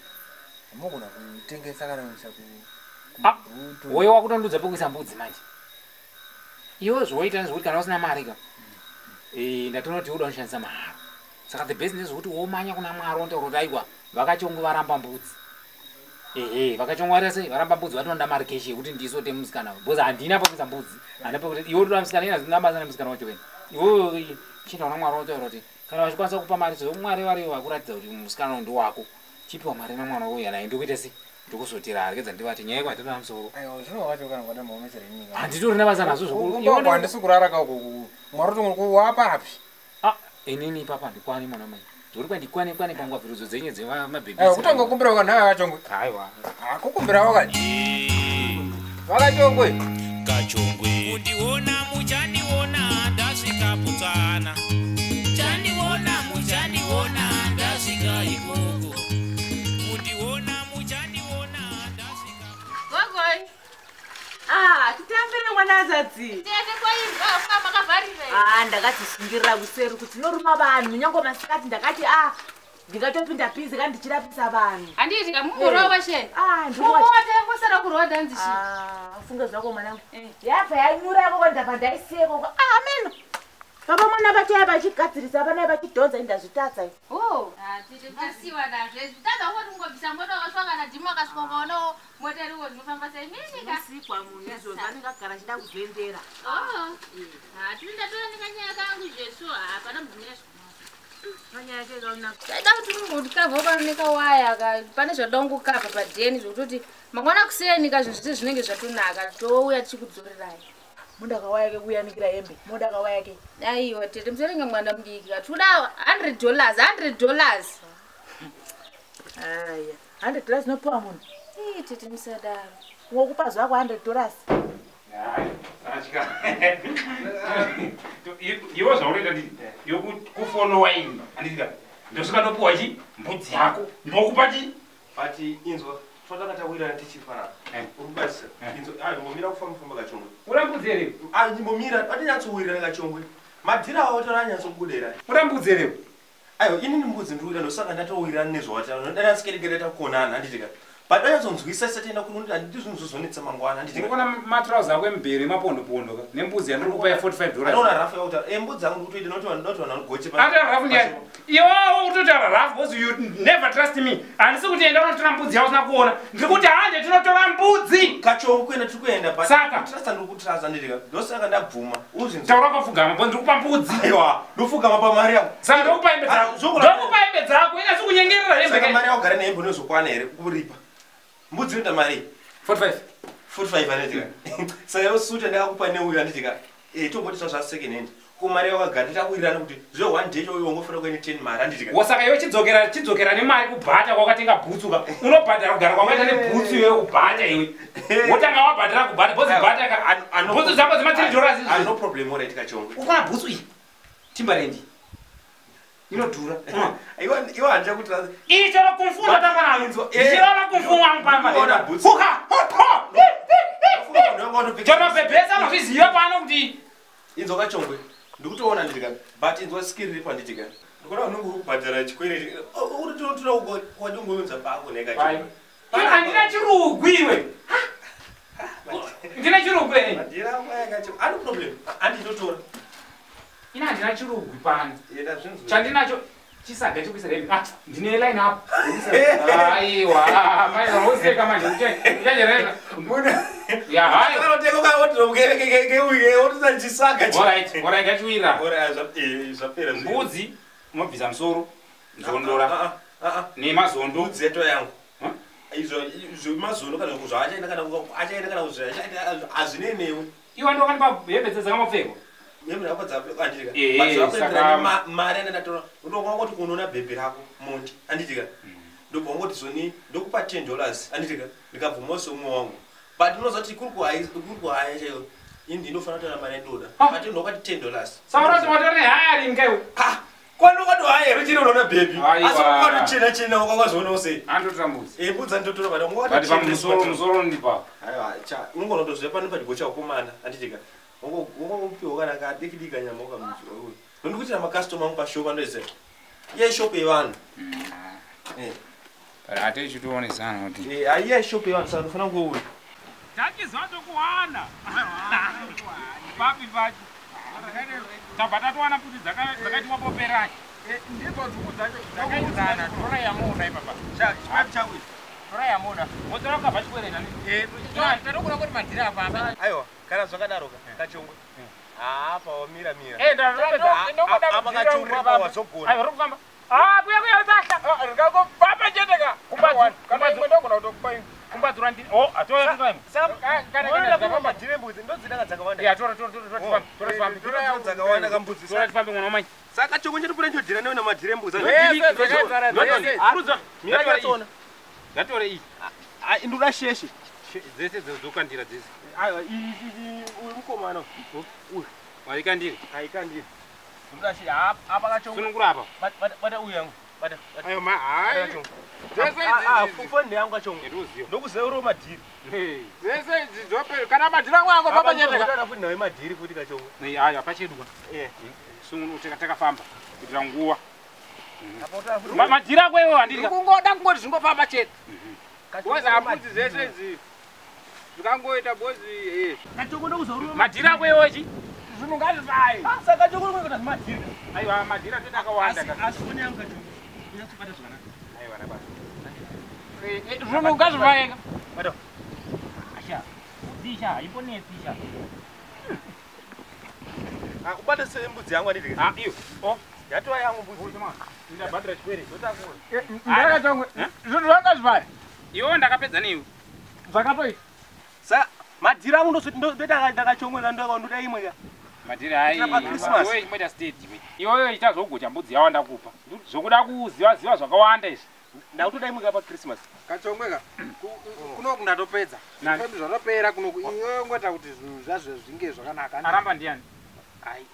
Mugona kutengesa kana kuisa Ah, woye wakutondudza pekuisa mbudzi manje? Iwe zvoita nezvokuti kana usina mari ka? Eh, ndatoona kuti uda unoshandisa maharo saka the best ndezvokuti womanya kuna mwari wotaura kuti aiwa vakachongo varamba mbudzi ehe vakachongo varira sei varamba mbudzi vatonoda mari keshi yekuti ndisote musikana bcause handina pekuisa mbudzi handina pekuti iwe toda musikana ina zvinabasa nemusikana wacho wena iwewe chienda kuna mwari wotaura kuti kana vachikwanisa kupa mari so mwari variyo vakuratidza kuti musikana uyu ndiwako chipiwa mari namwana uyu naye ndikuita sei ndikuzotira aregedza ndivati nyaya kwatinoda musoro aiwa zvino vacho kana kwada maomesera nyika handitori nebasa nazvo zvokuiwako handisi kurara kako mwari uti wapa api Ah, inini ipapa ndikwani mwana mai? Uri kwandikwane kwane panguva bvirudzo dzenyu dzemabhebhi aiwa kutanga kukumbira wakanhaya kachongwe aiwa kukumbira wakati vakachongwe kachongwe kundiona muchandiona titambire tete kwaibva funga makavharire. Ah ndakadzisungirira kuseri kuti noruma vanhu nyange masikati ndakati ah ndingatopinda pizi kandi ndichirapisa vanhu. Handiti kamumurova sheni Ah, ndinowa- mumote ngosara kurodha ndishi Ah, funge zvako mwanangu. Yabva yanyura yakoko ndabva ndaisiyekoko ah meno baba mwana vachaya vachigadzirisa vanai vachidhonza indazvitadza tete kasiwa nazvo zvitadza ungoti ungobvisa mota wakasvangana dhimu akasvika ukaonawo mota iriko ndinofamba sei? Minika usikwa munhu izvozvo anenge agara achida kuzoendera tiri ndatora nekanyaya kangu zvesu hapana mubvumira nyaya daida kuti mungotokavha ukanoneka waya ka pane zvatoda kungokavha padheni zvokutoti mangwana kusenika zvinhu zviti zvinenge zvatonaka touya tichikudzorerai mudakawa yake kuyanikira hembe mudakawa yake aiwa tete msorenga mwana mudiki atula 100 dollars 100 dollars. Aya 100 dollars nopiwa munhu ii tete musadaro wokupa zvako 100 dollars. Iwe zvaunoita ndii yokufonowa ini anditi ndosvikanopiwa chi mbudzi yako. Ndinokupa chi pati inzwa. Twatakatawirana tichifanana urikubatisa inzwa ayi mbomira kufamba famba kachongwe. Uda mbudzi here ayi ndimbomira atinyatsowirana kachongwe. Madhira awo toranyatsobudera uda mbudzi here aiwa inini mbudzi ndiwira ndosaka ndatowirana nezvawataura ndanasikerekere takonana handitika but kuno handiti zvinhu zvozonetsa mangwana handitika ndikona matrauza ako embere mapondopondo ka nembudzi yandiri kupa ya 45 anoona dollars rafu yakuta e mbudzi angu ndikutoita ndotowana goche ata rafu ndiani iwawo kutotaura rafu because you never trust me. Handisi kuti enda unotora mbudzi yao usina kuona ndiri kuti hanje tinotora mbudzi. Kachongo kuenda tiri kuenda Saka? trasta ndiri kutrasta nditika ndosaka ndabvuma uzvinzi taura wakafugama bo ndiri kupa mbudzi. Aiwa ndofugama pamari yangu saka ndokupa hembe dzako. Ah, ndokupa hembe dzako inyasi kunyengerera hembe mari yakugara nehembe unozokwana here kuripa mbudzi inoita mari. 45 45 anitika saka yosuta ndakakupa neuyo anditika tomboti sva zvasecond hand. Ko mari yakagara titakuwirirana kuti zve one day choyo ungofanira kuene 10 mari anditika wasaka iwe chidzokera chidzokera nemari kubhata kwakatenga bhutsuka unobhadhara kugara kwakaita nebhutsu iwe kubhata iwe. [laughs] Wotanga wabhadhara kubhata bhozi bhata bhutsu dzako dzema3 dollars. izvi. no problem orit kachongwe ukona bhutsu iyi? Timbarendi inodhura. Iwo handija kuti ichora kumfundo tanganayo ichirora kumfumo wangu Unoona pamba bhutsu. kuka chomabhebhesa anozviziva pano kuti inzwa kachongwe ndikutoona nditika but inzwa skill iri panditika ndikuona unenge uri kubhadhara chikwereti uri tinotora kwadingounza pako iwe handina chirugwi iwe. [laughs] Ndina chirugwi ene. Ani problem. Anditotora ina handina chirugwi pano. Chandinacho chisaga chekuisa remi ah ndine line up. Aiwa maizozeka manje uchajereza ya hayo alright alright achiwira zvapera mbudzi unobvisa musoro nzondora nemazondo. Mbudzi yato yangu. Huh? izvo izvo mazono kana zvachaenda kana achaenda kana hazvinenewe iwa ndokanipa hembe Eh, mari andandatora ndokangoti kunoona bhebhe rako mondi anditika ndobvangoti zoni ndokupa 10 dollars. Anditika ndikabvuma somwe wangu. But unozati kuri kuhaya chaiyo ini ndinofanira kutora mari yandoda Ah. but ndokati 10 dollars. Unoona bhebhi. Asi chena sei aiwa cha unongonotoziva pano padhigo chakomana anditika ungopiwa kana kadiki diki kanyama ukamudzura uyu nondikuitira makastoma angu pashopu andoziva iye shopu yevanhu but hateichitoonesana kuti aiye shopu yevanhu saka ndofanira ngouyu tachizotokuwana papi pacho tabva tatowana kuti dzakati wapoperai ndipo dzuku dzacho dzakaizana tora yamuda ipapa tora yamuda. Wotora ukabva chikwereta tatokura kuti madhiri afamba aiwa kana zvakadaroka kachongwe. Apa wamira mira apa kachongwe apa. wazogona kuya kuya ndingakofamba cheteka kumbazi ndataura kutokupai kumbadzura ndini o atoa madhiri embudzi ndodzidanga dzakawanda. Ya tora tora tora tora tifambe tora tifambe Tora yawo dzakawanda kambudzi tora tifambe mwana wamai saka chongo chetipura ndodhira newe namadhiri Zvese zvese. ndatore iyi ndoda sheshe. Dzese dzokandira dzese. Uyu mukomana uyu. Waikandire aikandiri sunungura apa? Bata uyu yangu foni yangu kachongo ndokuziva ndokuzeuro madhiri dzese dzizope kana madhira angu anga papanyeteka futi nawe madhiri futi kachongo apachedwa Eh. takafamba. Kuitira nguwa Apa utava futi- Ma- madhira ako iwo handiri kungoda kungoti zvingofamba chete. Bozi hapudzi zvese izvi zvikangoita bozi madhira ako iwo chi zvinhu ngazvivai saka kachongo ndokuita zvimadhiri aiwa madhira toda akawanda asi foni yangu kachongo inyatsibata zvakanaka. Aiwa nabasa zvinhu ngazvivaika bata asha tisha haiponetsi isha ubate sembudzi yangu anditi Ah, iyo. O yatova yangu mbudzi ndabhadhira chikwere ndakachongwe zvinhu zvangazvivai iwo ndakapedza neiwe zvakatoita sa madhiri angu ndoita ndakachongweka ndoda imwe ka madhiri hai Tapa Christmas. iwe chimoita state iweyo ita zogocha mbudzi yawo ndakupa. Zvokuda kuziva ziva zvakawanda izvi. Ndakutoda imwe ka pachristmas kachongweka kunoku ndatopedza. Nani? zvedu zvatopera kunoku iwe ngoita kuti zvinhu zvazvo zvinge zvakanaka. Aramba ndiani? Ai,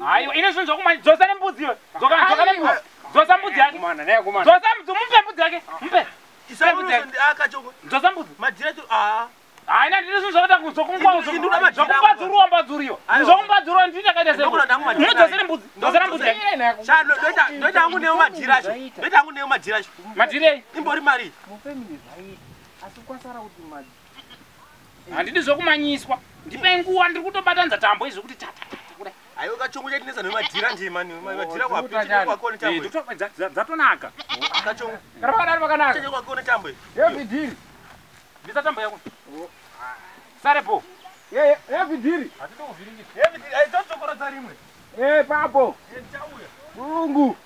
haiwa ine zvinhu zvokumanya dzosa nembudzi iwe. Dzoka nembudzi dzosa mbudzi yake. Dzosa mbudzi mupe mbudzi yake mupe akachongwe dzosa mbudzi. Haina ndiri zvinhu madhira mbadzuriwa Aiwa. zokumbadzuriwa ndiri ndakaita Ndokuna ndangu madhira mudzosere mbudzi. Dzosera mbudzi yake. ndoita hangu newo madhiri acho ndoita hangu newo madhiri acho madhirei imbori mari handidi zvokumanyiswa. Ndipe nguwa ndiri kutobatanidza tambo izvi kuti tatata aiwe kachongo chatinesa nemadhiri anjemani madhiri Oh, kwakone Eh, dzatonaka kachongo karapakadari pakanaka. Kwakone tambo yevidhiri ndisa tambo yako. Sarepo yevidhiri aitotokorodza rimwe. E papo. Chauya mulungu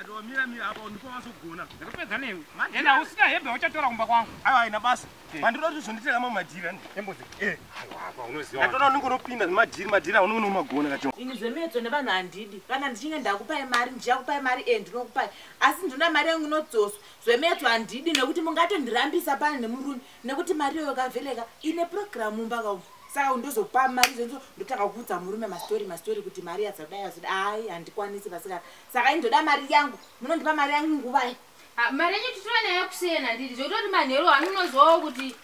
bado wamiramira apa ndipo wasogona ndikupedza newe enda usina hembe uchatora kumba kwangu. Aiwa aina basa mandinoda kuti zvonditira ma madhiri ani embudzi Eh. apa unoziva ndatoda unongonopinda nemadhiri madhiri aunongono magona kachongo. Ini zvemetso nevanhu handidi kana ndichinge ndakupai mari ndichakupai mari e ndinokupai. Asi ndinoda mari yangu inodzoswa. Zvemetso handidi nekuti mungatondirambisa pane nemurume nekuti mari iyoyo kavheleka ine purogiramu mumba kaumu saka ndozopa mari izvonzo ndotanga kuudza murume mastori mastori kuti mari yazodai yazodai hai handikwanisi pasikana saka indoda mari yangu. Munondipa mari yangu nguvai Ah, mari yenyu titora nayo kusiyena handiti zvokutoti manheru hanunozivawo kuti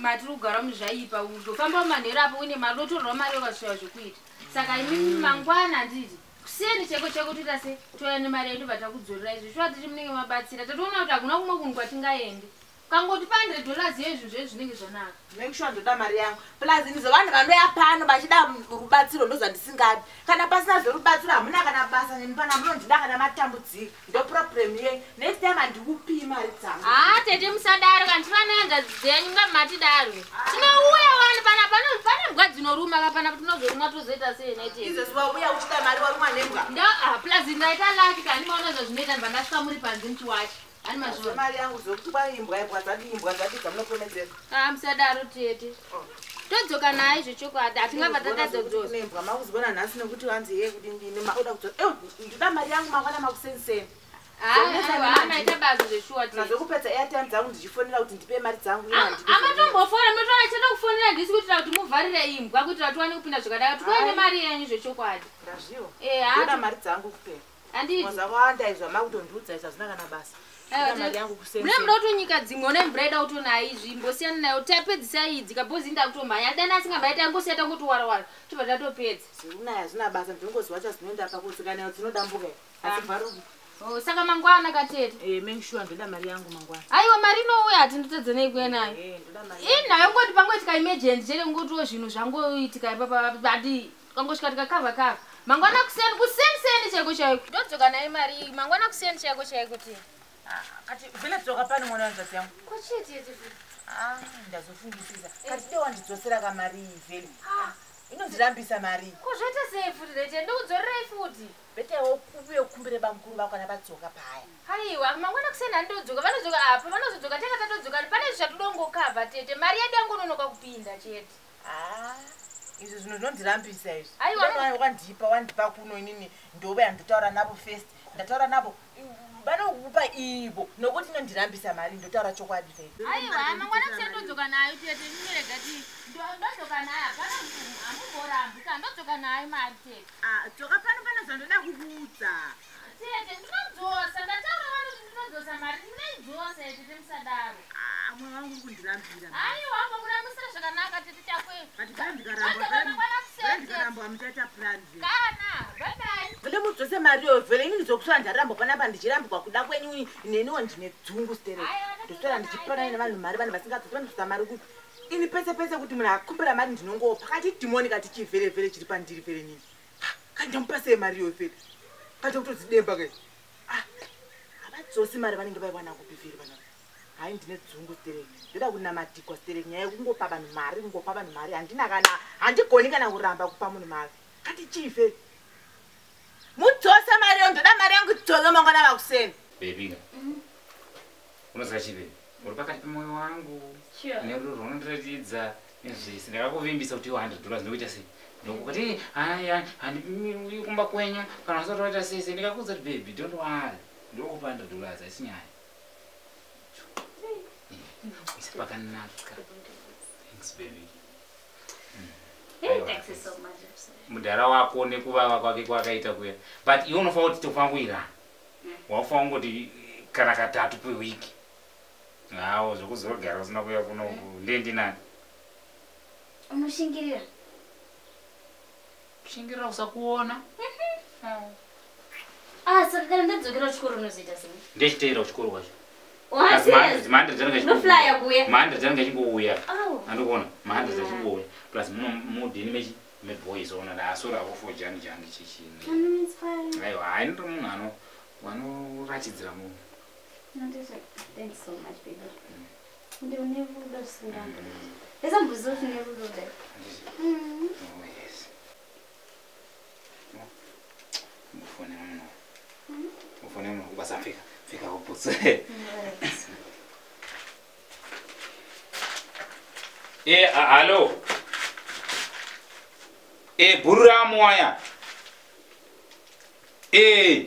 matiri kugara muzvaipa. Uzofamba manheru apo uine mari unotorerwa mari ukasvika zvekuita saka imi mangwana handiti kusiyeni cheko cheko toita se toya nemari yedu batakudzorera izvi shuwa tichi munenge mabatsira. Tatoona kuti hakuna kumwe kunhu kwatingaende kangoti pandre dollars yezvo zvezvi zvinenge zvanaka mekushuwa ndoda mari yangu. Plus ini zovanhu vanoya pano vachida rubatsiro ndozvandisingadi kana pasina zverubatsiro hamuna kana basa nemi pana munondida kana matambudziko. Ndo problem yei next time handikupi mari dzangu. Haa tete musadaro kana tivanenga dzenyu ngamatidaro tinouya wani pana pane mbwa dzinoruma kapana kuti tinozorumwa tozoita sei wauya uchida mari warumwa nembwa ndo plus ndaita laki kandi maona zvazvinoita ndibva ndasvika muri ani mazviona mari yangu zokuti kwai imbwa dzadi imbwa dzadidza munopromedzera aa musadaro tete todzoka naye zvechokwadi hatingabva tatadzodzoka nembwa makuzibona nhasi nekuti wanzi ye kudindini mauda kudzoka ndoda mari yangu mangwana makuseniseni naita basa zveshuwa tete nazokupedza airtime dzangu ndichifonera kuti ndipe mari dzangu amatombofona motona chada kufonera ndisi kuitira kuti muvharire imbwa kuitira tiwane kupinda zvakanaka tikuwane mari yenyu zvechokwadi. Eh, ndoda hati- mari dzangu kupera handiti mwazakawanda izvo hazvina kana basa mune kuseniseni muda kuti nyika dzimwe ne mvura ida kutonayo izvi imbosiyana nayo tapedzisa idzi kabhozi inda kutomhanya dani asingambai tangosiya tangoti warawara tobva tatopedza. Zirunaya hazvina basa ndinongoziva chazvinoenda pakusikanayo dzinodambuka Oh, saka mangwana katete. Mengsure ndoda mari yangu mangwana. Aiwa mari inouya hatindotedzenei kuya nayo Eh, ndoda mari inayo ngoti pangoitika emergency chete ngotiwo zvinhu zvangoitika ipapa bati kangosvika tikakavha kavha mangwana kuseni kuseniseni chaiko chaiko ndodzoka nayo mari mangwana kuseni chaiko chaiko te kati vile dzoka pani mwana wanzasi yangu? Kochete ndazofungisisa kati de wandidzosera kamari iyi vheli inondirambisa mari kuzvoita sei futi rete ndikudzorerei futi betewo uye ukumbire bamukuru vako kana vadzoka paya haiwa mangwana kuseni handodzoka vanodzoka apa vanozodzoka tanga tatodzoka pane zvatodongokavha tete? Mari yedu yangononoka kupinda chete Ah, izvi zvinhu zvinondirambisa izvi Aiwa. Wandipa wandipa kuno inini ndove yandotaura navo first ndataura navo vanokupa ivo nokuti inondirambisa mari ndotaura chokwadi aiwa mangwana kuseni ndodzoka nayo tete mimerega ti ndodzoka nayo hapana hamumborambi ka ndodzoka nayo mari tete dzoka pano pana zvandoda kukuudza tete ndinodzosa ndataura vanhu kuti ndinodzosa mari ndinoidzosa tete musadaro mwe wangu kundirambira aiwa manguramisira zvakanaka tete chakwe But dai Ndodzoka ndikaramba muchaita plan kana baibai vele mudzose mari yo vhele inini zokusvara ndaramba panapa ndichirambirwa kuda kwenyu neniwo ndine dzungu stereki ndoswera ndichipanana nevanhu mari vanhu vasingadzosi vanodzosa mari kuti ini pese pese kuti munhu akumbira mari ndinongowo pakati dhimoni kati chivhere-vhere chiri pandiri vhere nini? Kati ndamupa sei mari yo vhere kati kutodzidemba kai havadzosi mari vanenge vaiwana kupi vheri vana hai ndine dzungu stereki ndoda kunamatikwa stereki nyaya yekungopa vanhu mari kungopa vanhu mari. Handina kana handigoni kana kuramba kupa munhu mari. Kati chii vheri mudzose mari yo ndoda mari yangu dzoke mangwana vakuseni. Bebika unoziva chive uri pakati pemwoyo wangu. Nerudo rwaunondiratidza nezvese. Ndakakuvimbisa kuti iwo 100 dollars ndokuita sei ndokukati haya handipimi kumba kwenyu kana usati waita sei sei ndikakuudza kuti bebi don't worry. Ndokupa 100 dollars haisi nyaya isi pakanaka. Thanks baby. Mudhara wako nekuvava kwake kwakaita kuya. But iwe unofanira kuti tofanira kuirana wafanira kungoti kana katatu pewiki hawo zvokuzogara usina kuya kunoku ndendinani Unoshingirira. Kushingirira kusakuona Ah, saka kana ndadzokera kuchikoro unozoita sei? ndechiteera kuchikoro kwacho. Wa serious? Unoflya kuya? mahandred anenge achingouya andikuona mahandred achingouya plus muno mudhini mechi meboys ona ndaasora ako jani jani chichini aiwa hai ndiri munhu ano anoratidzira munhu. Thanks so much, baby. Ndi une rudo rusingamba. Esa mbuzi kuti une rudo dai. Mm. Oh, yes. Ufone. Ufone muno kubasa fika. Fika uputse. [laughs] Eh, a- alo. Eh, burra moya. Eh.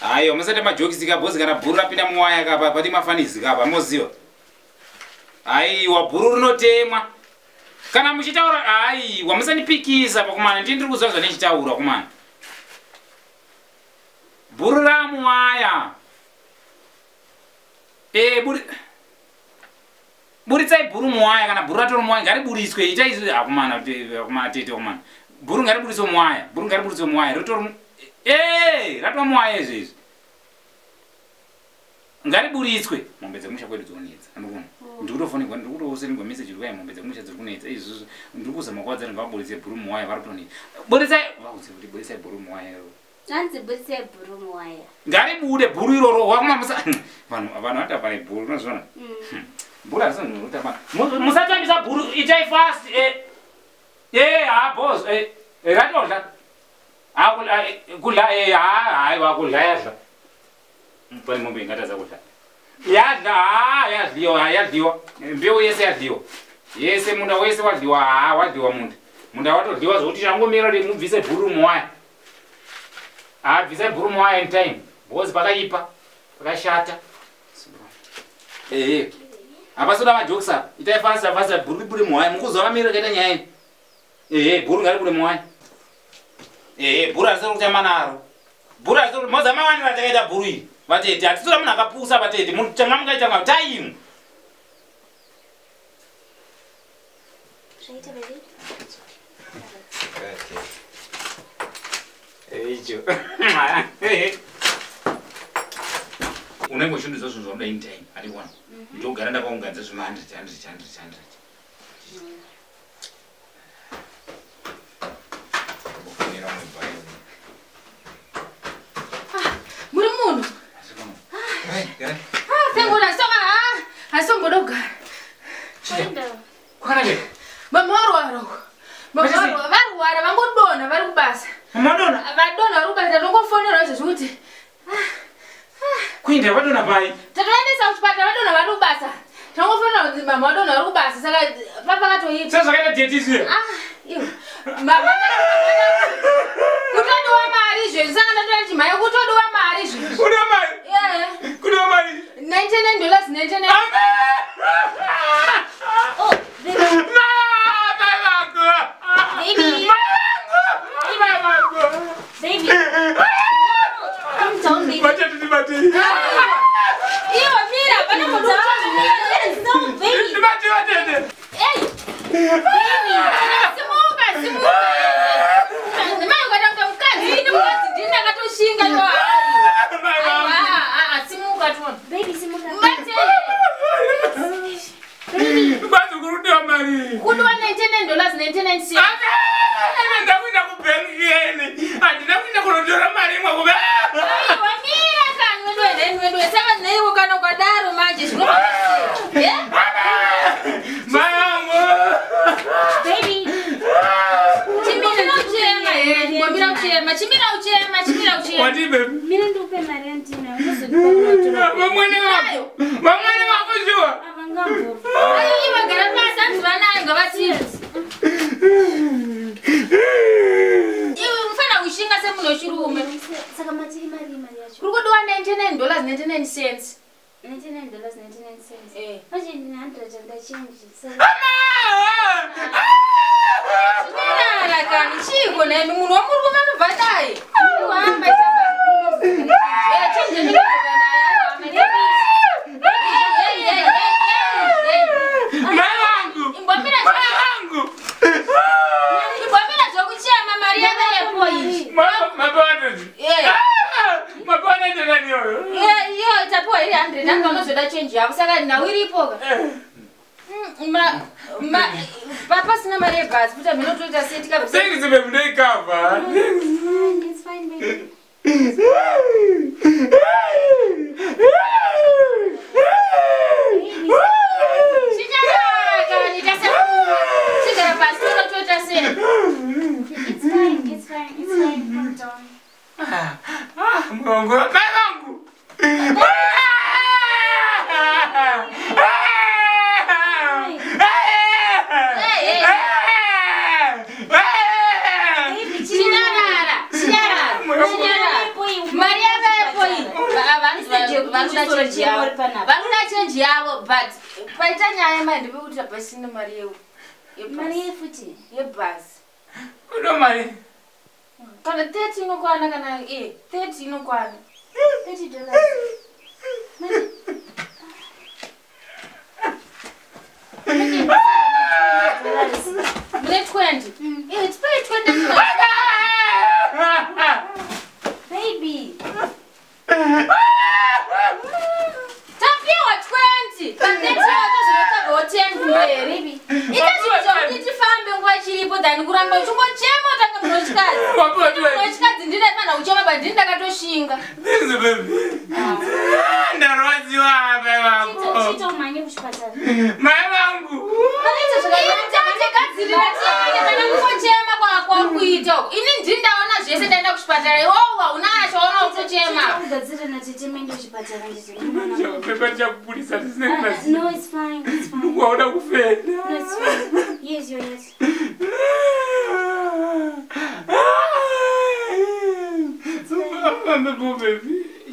Ayo, musate majokisi kabhozi kana bhuru rapinda muwaya kapa pati mafanizi kapa moziva. Aiwa, bhuru rinotemwa. Kana muchitaura aiwa, musanipikisa pakumana ndini ndiri kuzwa zvanechitaura kumana. Bhuru ramuwaya. Eh, buri buritsai bhuru muwaya kana bhuru ratori muwaya ngariburiswe. Itai izvi akumana te- akumana tete kumana bhuru ngariburiswe muwaya bhuru ngariburiswe muwaya. Ritori Eh, ratova muwaya izvezvi ngariburitswe mombe dzemusha kwedu dzonetsa andikuona. Ndikutofonirwa ndikutosenirwa meseji rikuya mombe dzemusha dziri kunetsa izvizvi ndiri kuzama kuva dzari ngavaburitse bhuru muwaya vari kutonetsa buritsai vaudze kuti buritsai bhuru muwaya. iro Nanzi butse bhurumu waya. ngaribude bhuru iroro wakumamusa vanhu vanhu vatapane bhuru unozviona? Mm. bhuru unotamba musatambisa bhuru itai fast e ha bos ratodla kudla haiwa kudla yadla. Pane mombe ingatadza kudla. Yadla ha yadliwa yadliwa. Mbeu yese yadliwa. Yese munda wese wadliwa ha wadliwa munda. Munda watodliwa zvokuti changomira kuti mubvise bhuru muwaya ha bvisai bhuru muwaya anytime bhozi pakaipa pakashata. Ehe. Hapasoda majokes apa? Itai fasta fasta bhuru ribude muwaya mukuzwa vamiri kaita nyaya ehe bhuru ngaribude muwaya ehe bhuru harisori kutamba naro. Bhuru harisori mozamawanira takaita bhuru iri vatete hatisora munhu akapusa vatete. Munhu tanga mungaitanga taimu Zvaita baby? Icho unenge uchindidzwa zvinhu zvamuda intime adikuona ndogara ndakaunganidza zvima 100 100 100 100 kufanira mubhayi madonna madonna vari kubata ndokofonerwa izvezvi kuti ah, ah. kuinda vadona pai tatoendesa kuchipatara vadona vari kubasa tangofonerwa kuti mama vadona vari kubasa saka papakatoita sezvakaita dietisire ah, mama [laughs] kutodiwa mari izvezvi saka ndatoenda chimhaya kutodi chinyarara mari yavayepo iyi. Vanoda chenji yavo but paita nyaya mandivi kuti hapasina mari yeu Mari yefuti. yebhasi. Uno mari kana 30 inokwana kana e 30 inokwana 30 dollars. Manje. dollars. mune 20 Eh, tipai 20 Baby. tapiwa 20 patetiwatozvinotagawo 10 kumberi zvokuti tifambe nguva chiripo dhani kuramba uchingochema utanga munhu wechikadzi ndinafana kuchema but ndini ndakatoshinga. Tengisi bebi ndarwadziwa mai vangu Chito umanye kuchipatara. mai vangu panoita zvakaitategadzirira tiende kana kungochema kwakuita uku. Ini ndini ndaona zvese ndaenda kuchipatara. Iwowo hauna achaona utochema Ugadzire na tete mende kuchipatara ndizvo. pepa tichakupurisa tisine Uh, kunasi no, it's fine. It's fine. nungu wauda kufenda No,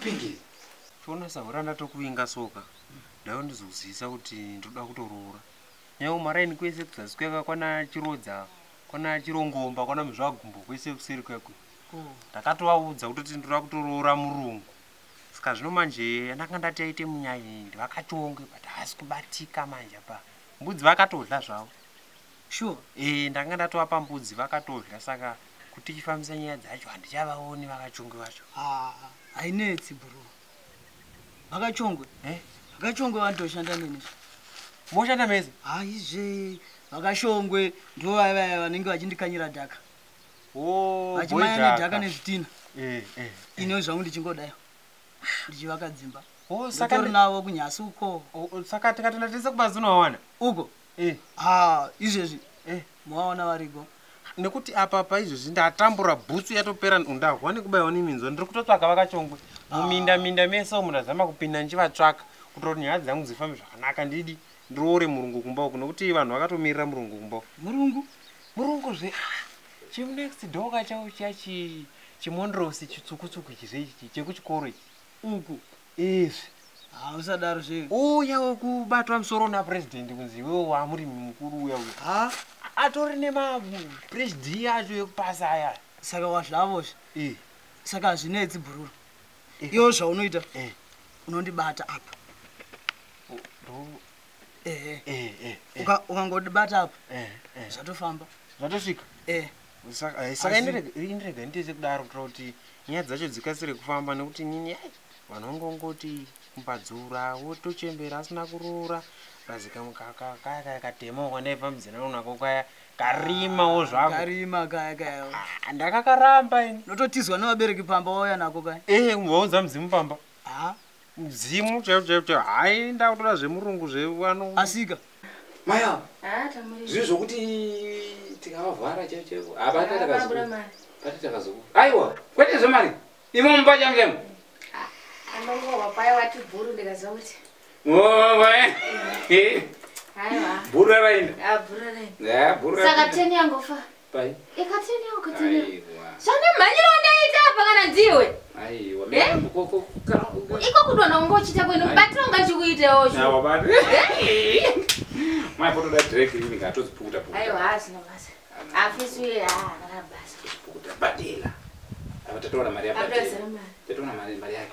sweetheart. chiona sahura ndatokuvinga soka ndava ndizozivisa kuti ndoda kutoroora. Nyaya umaraini kwese kuzasi kweka kwana chirodza kwana chirongomba kwana muzvagumbo kwese kuseri kwekwe. Ndakatovaudza kutoti ndoda kutoroora murungu. Saka zvino manje ndanga ndati aite munyaya iyi ndivakachonge but haasi kubatika manje pa mbudzi vakatodla zvavo. Sure. E ndanga ndatovapa mbudzi vakatodla saka kuti tichifambisa nyaya dzacho handichavaoni vakachonge vacho hainetsi bro. Vakachongwe vakachongwe vanotoshanda neni moshanda mese haizve vakashongwe ndo vaya vanenge vachindikanyira dhaka. Vachimanya nedhaka nezvitina ine zvangu ndichingodayo ndichivaka dzimba. Saka nditori navo kunyasi uko. Saka tikatoenda tese kubazi unovawana uko? Ha izvezvi. Muvaona variko nekuti apa paizvozvi ndatambura bhutsu yatopera ndahwa nekubayiwa neminzwa. Ndiri kutotsvaka vakachongwe. Muminda minda mese umu ndazama kupinda ndichivatsvaka. Kuitira kuti nyaya dzangu dzifambe zvakanaka ndidi. Ndiroore murungu kumba uku nokuti vanhu vakatomirira murungu kumba uku. Murungu? Murungu zve chimunext dhoka chavo chiya chi- chimondrosi chitsukutsuku ichi zveichi chekuchikoro ichi. Uku. Izvi hausadaro zve. Uya wekubatwa musoro napurezidendi kunzi iwewo wamurimi mukuru uya uya ha atori nemapuresidhi acho ekupasa aya. Saka wazvavozve. Saka hazvinetsi bhururu. Iwo zvaunoita unondibata apa. Ehe Uka- ukangondibata apa? Zvatofamba. Zvatosvika? Eh, indirega nditese kudaro kuitira kuti nyaya dzacho dzikasire kufamba nekuti nini ai vanhu vangongoti kumbadzura wotochembera asina kuroora razika mukaka kaya kaya katema wakandaipa muzina unako kaya karimawo zvako karima kaya kaya ndakakaramba ini. Nototizwa nevabereki pamba wauya nako kaya ehe kumbaudza mudzimu pamba. Ha? Mudzimu chaivo chaivo chaivo hai ndakutora zvemurungu zvevano asika. Maya Ah, zviri zvokuti tikavavhara chaivo chaivo Ah, mari. takazoku aiwa kwete zvemari? Imo mumba changu changu Anongohwa paya wati bhuru ndikaziva kuti haiwa. Bhuru ravainda Ah, bhuru raini ya bhuru saka teni yangofa pai. Ikateni yangu kateni aiwa zvane mhanyiro ndaita apa kana ndiwe? Eh? iko kwenu [laughs] aiwa basa. Basa. Badela. Apa tatoona mari abudazara yabadela mari tatoona mari mari yake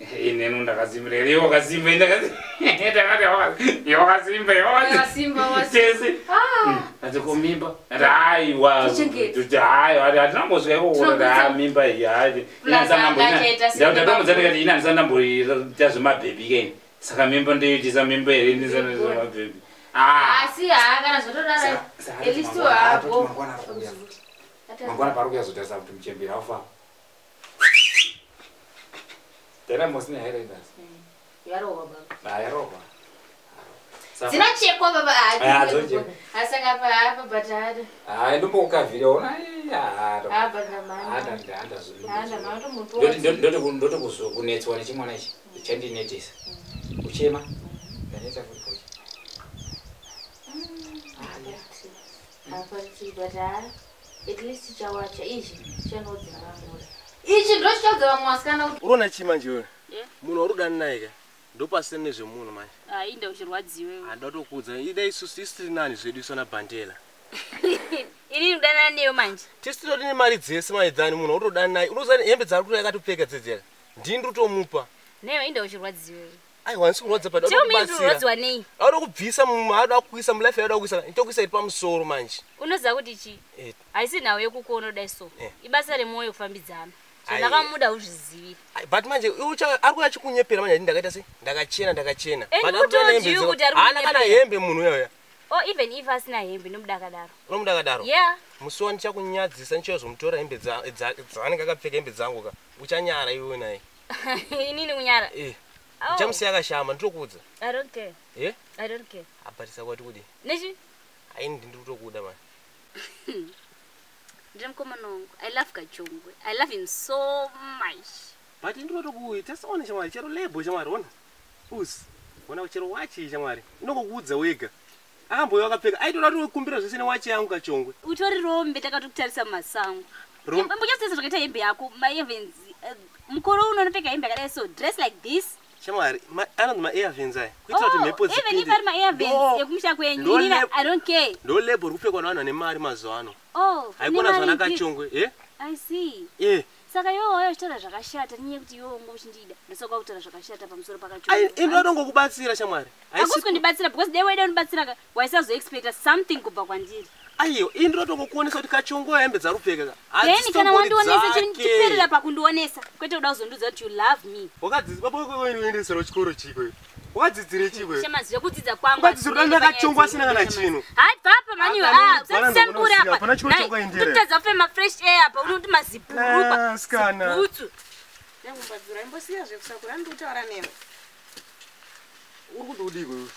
ineno ndakasimba iwo wakasimba [laughs] takati wakasimba Wakasimba, wakasimba. tese Ah. ati komimba ati aiwa Tichengete. kuti hai hatinambosvika iyi hai. Plus angachaita sine ndautatomudzatikati ina handisandamboita zvemabhebhi kaini saka mimba ndoitisa mimba here ndisandamabhebhi asi haa kana zvotodara elistu hako mangwana pari kuyazotarisa kuti muchemberi aufa tairambosina here basi yarohwa baba. Ayarohwa dzinachekwa baba. Ah, dzochekwa. asaka apa batata. Hai ndombokukavhira ona ndotokunetswa nechimwana ichi chandinetesa uchema ndanetsa futi futi apachibata at least chawacha izvi chanodziramura ichi ndo chichaudza vamwe vasikana kuti urona chi manje wewe munhu wauri udani naye ka ndopasina nezvemunhu manje. Ainda uchirwadziwe handa tokuudza. Ida isusu isi tiri nani zvedu isana bhandela [laughs] ini udanana neyo manje. Tisi tinoti nemari dzese maidzani munhu wauri udani naye. Unoziva hembe dzari kuti akatopfeka dzedzera? Ndini tomupa neyo ainda uchirwadziwe aiwa ndisi kurwadza pada tell me urwadziwa nei? Auda kubvisa auda kuisa mulife auda kuisa ntokuisa iri pamusoro manje. Unoziva kuti chi Eh. haisi nhau yekukuona udai so. Eh. ibasa remwoyo kufambidzana. Zvandakamuda uzvizivire Ai, but manje ari kuya chikunyepera manje ndakaita se ndakachena ndakachena. Eh, haana kana kunyepera. hembe munhu uyauya o even if asina hembe nomudakadaro unomudakadaro? Yeah. Musi wa ndichakunyadzisa ndichazomutora hembe dza- dza- dzaanenge akapfeka hembe dzangu ka. Uchanyara iwe naye. [laughs] Inini kunyara? Eh, Oh. ndichamusiya akashama nditokuudza don't care. Eh? abatisa kwati kuti nechi? Haini ndiri kutokuda mani [laughs] ndine mukomana wangu i love kachongwe i love him so much. But ndinotokuuyi tasione shamwari chero lebo shamwari ona usi ona chero wachi shamwari inokukuudza wega. Akamboyo akapfeka aitoda kuti wekumbira zvese newachi yangu kachongwe utori rombe takatokutarisa mumasango mbochasesa zvakaita hembe yako maevens mukore uno unopfeka hembe yakadai so dress like this? Shamwari anonzi maairvins aya kuitira kuti mhepo even if ari maevens ekumusha kwenyu lep- i don't care. ndo lebo ri kupfekwa nevanhu vane mari mazuva ano oh haikuona une zvana kachongwe e i see e saka iwe wauya uchitaura zvakashata nenyaya yekuti iwe wange uchindida ndosaka wakutaura zvakashata pamusoro ai ini pakacho ndoda ngokubatsira shamwari hakusi kundibatsira because dei waida undibatsira waisazoexpecta something kubva kwandiri aiyo ini ndoda ngokuonesa kuti kachongo hembe dzarupfeka then kana wandionesa chiperera pakundionesa kwete kuda kuzondiudza kuti you love me wakadzidzisero chikoro chiko wakadzidzire chiko shemazive kudzidza kwangu Ukadzidzira kuti ndakachongwa asina kana chinhu. hai bvapa manyu Hapana, usandisembure hapana, apa chako endere. ndikutadza kufema fresh air apa unoti mazibhurukwa skana. Bhutsu nyangumbadzura imbosiya zvekusakura ndikutaura newe uri kuti udiko iwe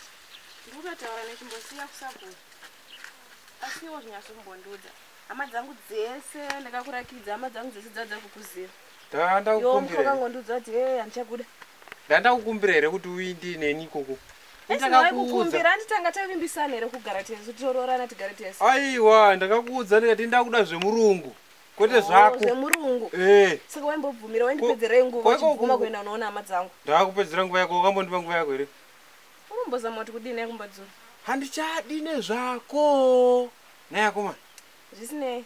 ndikutataura nechimbosiya kusakura. Asi iwo zvinyasombondiudza hama dzangu dzese ndakakurakidza hama dzangu dzese dzaa dzakukuziva ndanda iwo kukumbira mukangondiudza kuti e handichakuda ndanda kukumbira here kuti uindi neni ikoko? Esinawaikukumbira handitanga tavimbisana here kugara tese titoroorana tigare tese aiwa ndakakuudza ndikati ndakuda zvemurungu. Kwete zvako. zvemurungu. Eh. saka waimbobvumira waindipedzerei nguva uchibvuma ko- kuenda unoona hama dzangu. Ndakupedzera nguva yako wakambondipa nguva yako here? Unombozama kuti kudini yakumbadzura handichadi nezvako. Nayako zvisinei.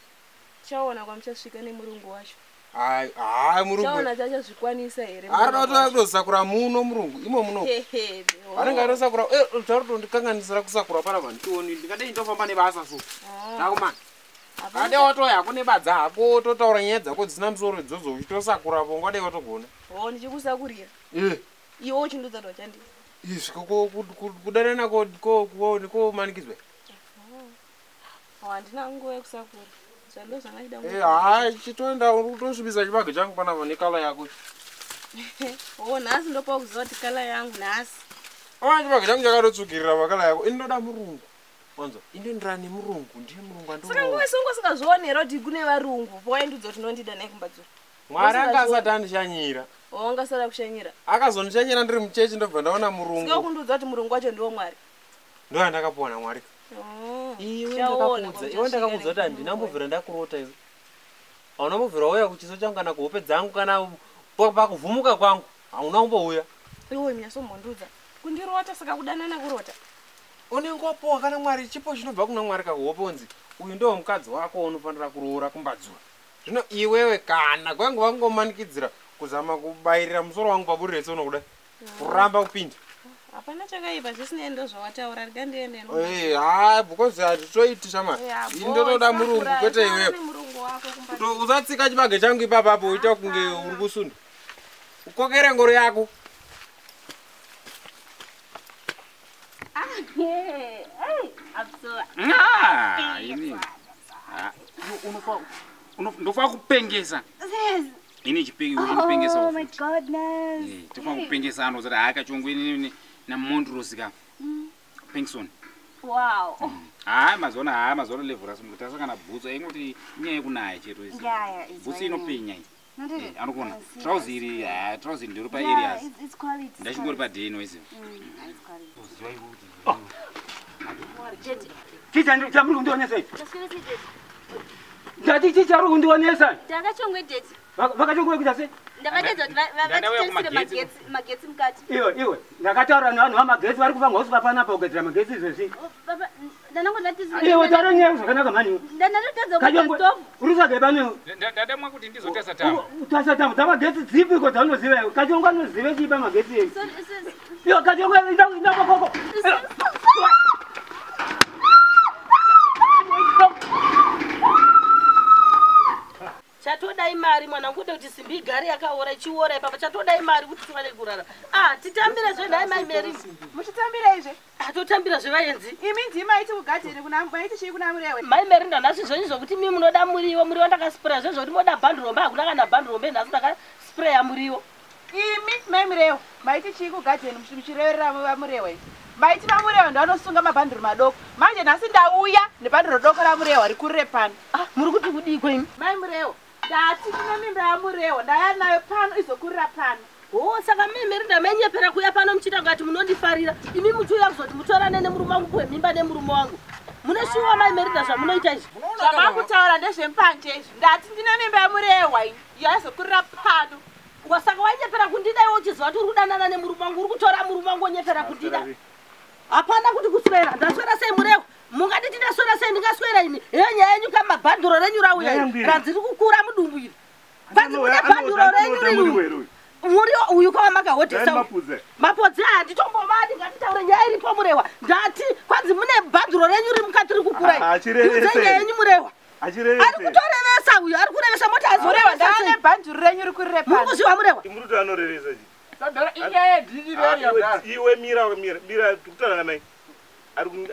Chaona kwamuchasvika nemurungu wacho hai hai murungu. Chaona chachazvikwanisa here arida kuti akudosakura muno murungu. Imo muno. Anenge atosakura tarutondikanganisira kusakura pana mani tioni. Ndingadei ndofamba nebasa so nako mani. Ade watoya hako nebadza hako totaura nyaya dzako dzisina musoro idzodzo uchitosakurapo ngadei watogona. O ndichikusakurira. E iwo uchindiudza kuti wachandii izvi kudanana komanikidzwa handina nguva yekusakura Eh, hai chitoenda utosvibisa chibage changu panapa nekala yako. [laughs] O nhasi ndopa kuziva kuti kala yangu nhasi. Aa chibage changu chakatotsvukirira pakala yako. Ini ndoda murungu. Wanzwa indoenderana nemurungu ndiye murungu saka ando nguva songo sikazvionera kuti kune varungu? Powaindiudza kuti nondida naikumbadzura mwari anga asati andishanyira wangasada kushanyira akazondishanyira ndiri muchechi ndobva ndaona murungu. Sikakundiudza kuti murungu wacho ndiwo mwari. Ndo yandakapuwana mwari iwe ndakakuudza iwe ndakakuudza kuti handinambobvira ndakurota iwe. Hauna mbobvira wauya kuchiso changu kana kuhope dzangu kana pa- pakuvhumuka kwangu hauna kumbouya. Iwe minyasombondiudza kundirota saka kudanana kurota unenge wapowa kana mwari chipo chinobva kuna mwari kakuhoponzi uyu ndo mukadzi wako unofanira kuroora kumbadzura zvino iwewe kana kwangu vangomanikidzira kuzama kubayirira musoro wangu paburi retsono kudai kuramba kupinda hapana chakaipa zvisinei ndo zvawataura rikandiende Eh, hai because hatitoiti shama ini ndotoda murungu kwete iwewe. usatsika chibage changu ipapapo uita kunge uri kusunda ukokere ngoro yako. Ah, ini. Ah, ndofa kupengesa. Ini chipenge uchindipengesa Oh my goodness. Ini namondrosika pengisoni Wow. haa mazuva haa mazuva ano levhu rasumuka tasakana bhutsu aingoti inyaya yekunaya chero bhutsu inopenya iyi. Anokona I see, trauzi I iri see. haa trauzi iri ndiro Yeah, paareas it's, it's quality. it's ndachingori quality. padheni wese Mm, it's quality. ziva ikuti Jeti, chicha chamuri kundionesa ndati chicha ari kundionesa Takachongwe Jeti. vakachongoekuita sei? Ndakatedza kuti magetsi magetsi mukati. iwe iwe. Ndakataura nevanhu vamagetsi vari kufa ngosupa panapa kugadzira magetsi izvezvi. Oh, iwe taura nyaya zvakanaka mani. Ndandatotadza kachongwe kuda stove. uri tsvage pano. Ndadamwa kuti ndizotesa tamu tasatamu dzamagetsi dzipi ko dzaunoziva iwe kachongwe anozive chii pamagetsi ei So- so- iwe kachongwe indakoko chatodai mari mwana kude kuti simbi igare yakaora ichiora ipapa chatodai mari kuti tiwane kurara. Ah titambire zve nhai mai meri muchitambira izve atotambira zvevaenzi imi ndii maiti kugadheni kuna maiti chii kuna murewe mai meri ndanhasi zvezvizvo kuti mi munoda muriwo muriwo ndakaspreya zvezvo kuti moda bhandurombe hakuna kana bhandurombe nhasi ndakaspreya muriwo. Imi mai murewo maiti chii kugadheni muchireverera vamurewe maiti vamurewa ndavanosunga mabhanduru madoko. Manje nhasi ndauya nebhanduru doko ramurewa rikurire pano. Muri kuti kudii kwenyu mai murewo ndati tine mimba yamurewo ndaya nayo pano izokurira pano. O saka mimeri ndamenyepera kuya pano muchiita ngati munondifarira. Imi muchiuya kuzoti mutorane nemurume wangu kuwe mimba nemurume wangu. Mune shuwa mai merida zvamunoita izvi? Zvamangutaura ndezvempanje izvi. Ndati ndine mimba yamurewa iyi yaizokurira pano. Wasaka wainyepera kundida iwe uchiziva kuti uri kudanana nemurume wangu uri kutora murume wangu wonyepera kundida? Hapana kuti kuswera ndaswera sei murewo mungati ndaswera sei? Ndingaswera ini? Iyo nyaya yenyu kamabhanduro renyu rauya iri? radziri kukura mudumbu iri. Kwanzi mune bhanduro renyu riri. muri uyu kwava makahodhesa mapodzi handitombovadi ngatitaure nyaya iripo murewa. Ndati kwanzi mune bhanduro renyu riri mukati riri kukurai Ah, iudzei nyaya yenyu murewa. Ari kutorevesa uyu ari kurevesa ndaane azorevesa bhanduru renyu rikuri muri repano kuziva murewa? Muri kuti anorevesa chi Sadhara inyaya yedhiki Ah, iwe- mira mira mira kutaura namai ari uyu.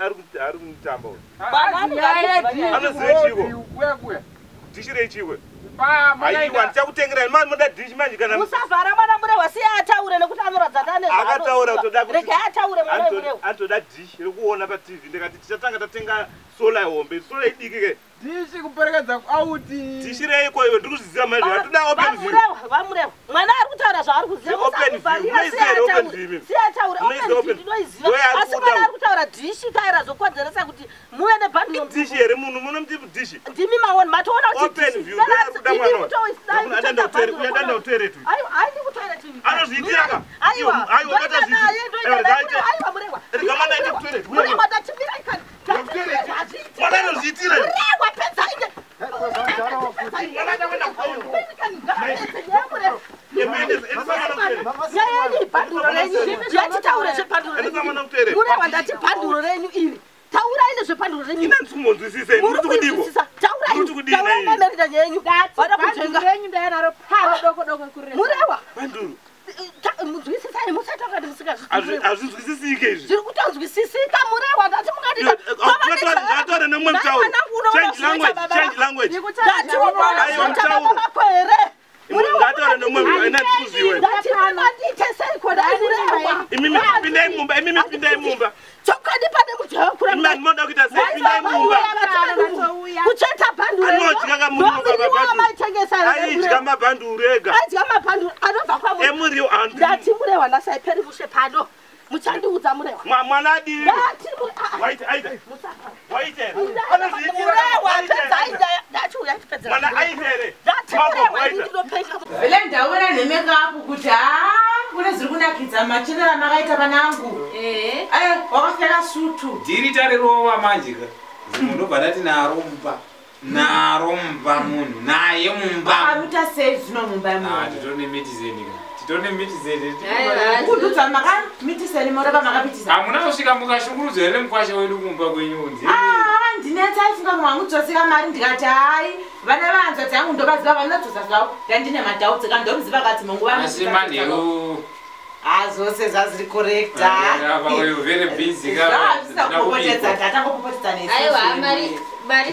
Anozive chiko. Kuya kuya. dhishi rechikwe Pa mwana aiwa ndichakutengerai mani muda dhishi manje kana musavhara mwana murewa siye ataure nekuti anoradza akataura kutoda kuti regai ataure mwana wemurewa antoda dhishi rekuona patv ndikati tichatanga tatenga sola hombe sola idiki ke Dhishi kuperekedza kuauti. dhishi reiko iwe ndiri kuzviziva manje hatoda open view vamurewa vamurewa mwana ari kutaura zvaari kuziva The open view. musakuvharira Munoiziva here open siye view. siye ataure Munoiziva open view open- ndinoiziva. Ndoye ari asi kuda mwana ari kutaura dhishi kaira zokonzeresa kuti muve nebhanduro dhishi here munhu munomuti dhishi ndimi maoni matoona open view ndoyari kuda mwana wa adanda kutoiretu anozviitira ka aiwa vatazviiti murewa Rega mwana aende kutoilet murewa ndachimirai kani mwana anozviitira murewa pedzaine mwana achakwenda kutoilet yatitaure zvebhanduro renyu murewa ndati bhanduro renyu iri taurai nezvebhanduro renyu ina ndisimumonzwisise muri kudiko Muri kudini na iyi? tauraimerita nyenyu vada bhanduru kutenga renyu ndayanaro pano doko doko kuri murewa banduru munzwisisai musatongati musikazvii hazvinzwisisike izvi zviri kutonzwisisika murewa ndati ngataure nemwe mutauro change language change language Aiwa, mutauro. mukakwere ngataure nemwe mutauro ina ndikuziwe ndatianditeseikodamurewa imimi pindai mumba imimi pindai mumba chokadi pane mujaakura imani moda kuita sei pindai mumba kucheta anodya kamuriwo aidya mabhanduru ega aidya mabhanduru anobva kwamuri emuriwo antu ndati murewa ndasaiperi mushe pano muchandiudza murewa Mwa- mwana adii ndati waita aita waita here murewa anozviitira pedzai ndati uyai tipedzera. Mwana aita here ndati Mambo, murewa waita. ini ndinopenya vele ndaura nemekapu kuti ha kune zviri kunakidza. Machiniro amakaita vanangu. Eh. wakapfeka sutu. Dhiri tarirova manje ka? Zimwe ndobva ndati naro mumba. Naro mumba munhu. Naye mumba amuta sei zvino mumba Ah, munhu? titori nemitizeni ka? Titori nemitizeni Aiwa. kududza makamitiseni moreva makapitisa hamuna kusvika mukashungurudzo here mukwasha wedu kumba kwenyunzi Ah, ndinetsaifunga mwangu dzosika mari ndikati hai vana vanzwa dzangu ndobaziva vanodzosa zvavo ndandine madhau dzeka ndomuziva kati munguva asi manheru azose zvaziri korekta very busy ka zvisina kupopotedza ndatangopopotedza aiwa mari mari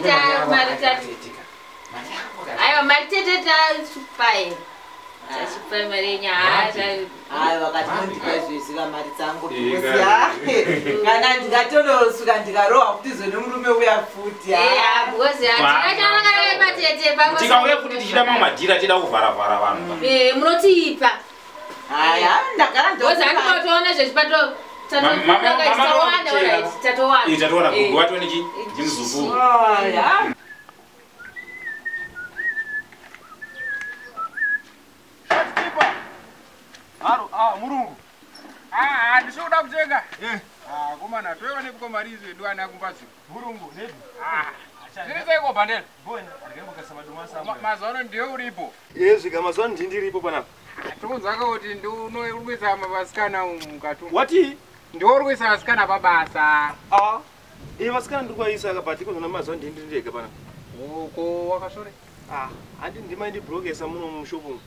ta mari ta aiwa mari dzangu [laughs] kana ndikatonosuka ndikarohwa kuti zone murume uya futi tikauya kuti tichida mamwe madhira tida kuvharavhara vanhu. Munotiipa. Haya ndagara zvechipato tatowanda tatowana tatoona gugu watonichi ndimuzuku Haro, ah, murungu. Ah, ndisoda kutenga. Eh. Ah, komana, toiwa nebuko marizo edu ana kumbazi. Murungu, nedu. Ah. Zviriko bandela. Bona, ndikamukasa madomasi Ma- Mazano ndiwe uripo. Yezvika mazuva ano ndindiripo panapa. Tokunzwaka kuti ndiwe uri kuisa vasikana mukati. Wati? Ndiwe uri kuisa vasikana pabasa. Ah. Eh, vasikana ndiri kuvaisa apa tikuzona mazuva ano ndindiri ndega panapa. Uko wakasore. Ah, handi ndimaindibrokesa muno mushopu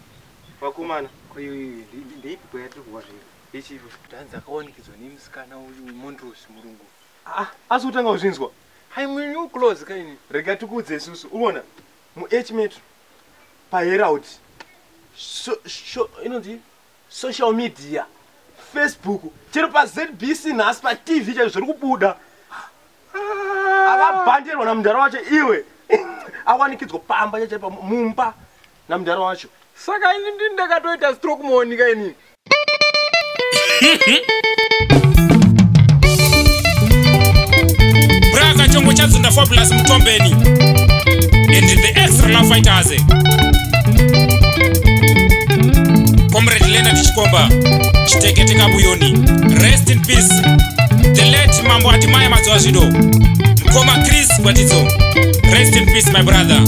vakomana. Ndeipipo yatiri kuva zviro yechivo tanzi akawanikidza nemusikana uyu mondrosi murungu. Ah, asi kutanga kuzvinzwa. hai mwini uclose kaini? Rega tikudze isusu. Uona muh metro so, inonzi social media facebook chero pazbc nhasi patv chaizvo zviri kubuda. Akabhandirwa namudhara wacho. Iwe [laughs] awanikidzwa pamba chachaipa mumba namudhara wacho saka ini ndini ndakatoita stroke moni kaini braga chongo chadzunda fabulous mutombeni. And the extra love fighters. Comrade leonard chikomba chitekete kabuyoni rest in peace. The late mambo atimaya madzowa zvido mukoma chris gwatidzo rest in peace my brother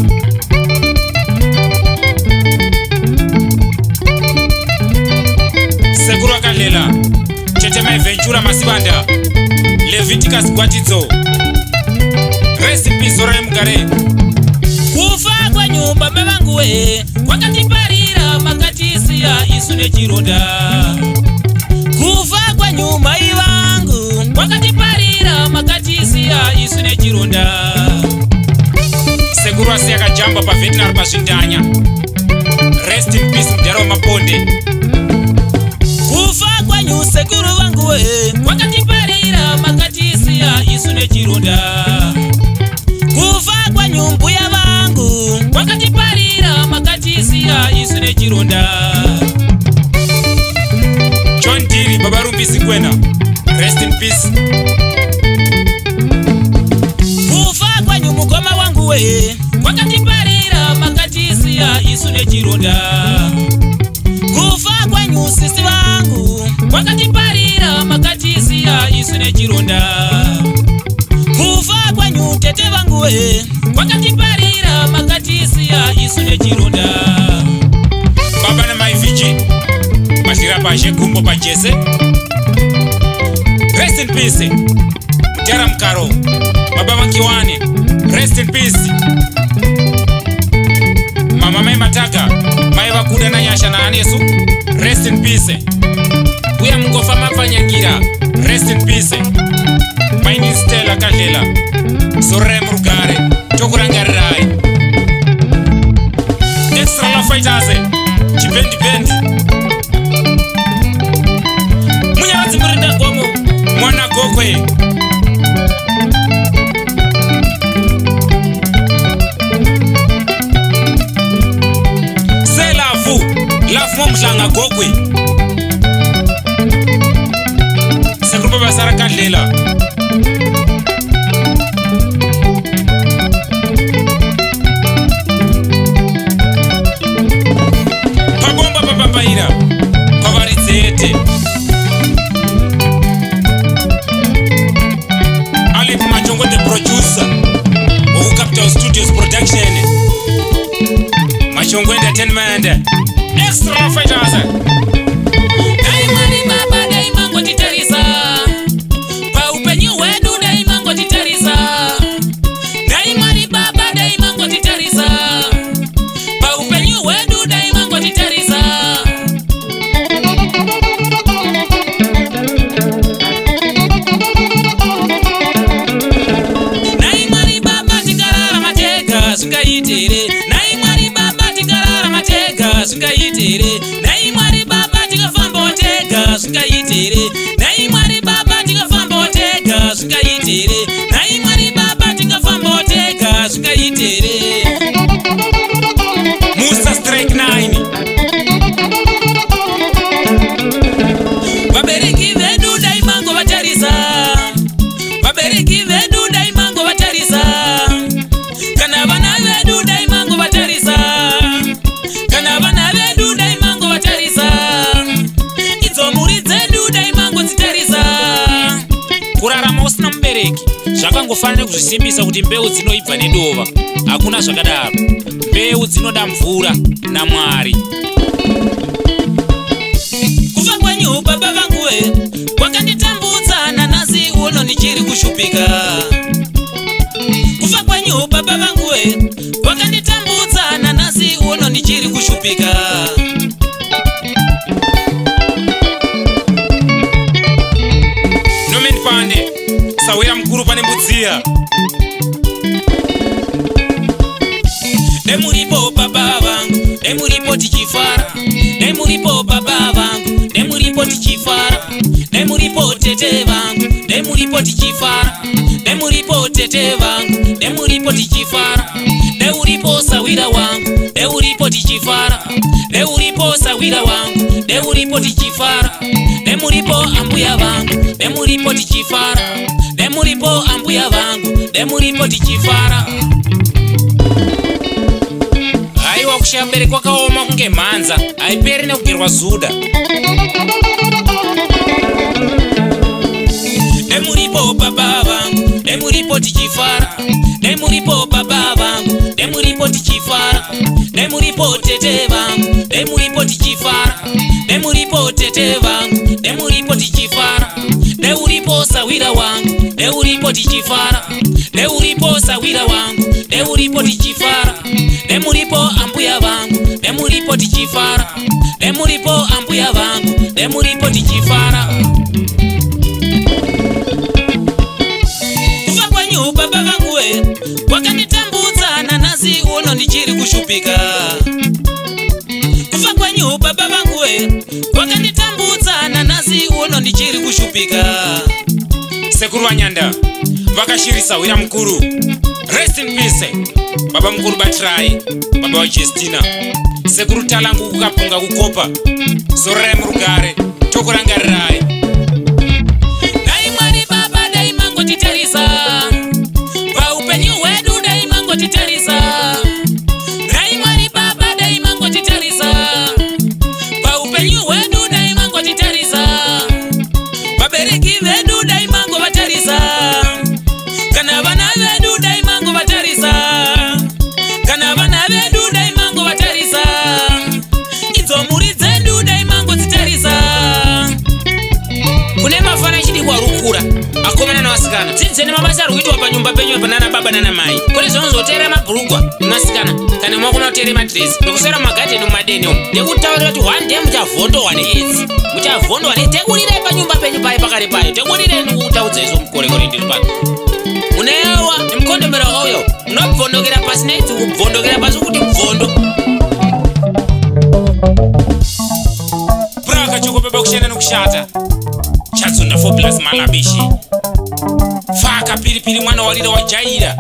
baba maiventura masivanda leviticus gwatidzo. Rest in peace zorai mugare. Kufa kwenyu baba vangu we kwakatiparira makatisiya isu nechironda. Kufa kwenyu mai vangu kwakatiparira makatisiya isu nechironda. Sekuru asi yakajamba pavetinary pazvindanya rest in peace mudhara wemaponde kufa kwenyu sekuru vangu we kwakatiparira makatisiya isu nechironda kufa kwenyu mbuya vangu kwakatiparira makatisiya isu nechironda john diri baba rumbisi kwena rest in peace. Kufa kwenyu mukoma wangu we kwakatiparira makatisiya isu nechironda tete vangu we kwakatiparira makatisiya isu nechironda baba namaivhiji madhira pashe gumbo pajese. Rest in peace mutara mukaro baba vakiwane rest in peace. Mama mai mataga mai vakuda nanyasha naanesu rest in peace. Uya mungofa mapfanyangira rest in peace maini stela kadlela sorerai murugare tokurangarirai extra lafaitase chipendipendi munyaradzi gomo mwana gokwe nedova hakuna zvakadaro. Mbeu dzinoda mvura namwari tete vangu nemuripo tichifara neuripo sawira wangu neuripo tichifara neuripo sawira wangu neuripo tichifara nemuripo ambuya vangu nemuripo tichifara nemuripo ambuya vangu nemuripo tichifara. Haiwa kushaya bereki kwakaoma kunge mhanza haiperi nekugerwa zuda tichifara. Nemuripo baba vangu nemuripo tichifara. Nemuripo tete vangu nemuripo tichifara. Nemuripo tete vangu nemuripo tichifara. Sawira wangu neuripo tichifara. Neuripo sawira wangu neuripo tichifara. Nemuripo ambuya vangu nemuripo tichifara. Nemuripo ambuya vangu nemuripo tichifara ndichiri kushupika. Kufa kwenyu baba vangu we kwakanditambudza nanhasi uno ndichiri kushupika. Sekuru wanyanda vakashirisa wira mukuru. Rest in peace baba mukuru batrai baba wajestina sekuru talangu kukapunga kukopa. Zorai murugare tokurangarirai navasikana dzidzeni mabasa ari kuitwa panyumba penyu panana baba nana mai. Kune zvinozotera mabhurugwa mumasikana kana mwakona kutere madresi. Nokuswera mumagadheni mumadeni umu. Nekutaurira kuti one day muchavhondohwa neaids muchavhondohwa ne tegurirai panyumba penyu pai pakare payo tegurirai ndikutaudza izvo mukorekore ndiri pano muneyawa nemukondomero oyo. Munobvondokera pasi neidzi kubvondokera pasi kuti bvondo. Puraka chokopepa kushanda nokushata. Chadzunda 4 plus malabishi faaka piripiri mwana walira wajaira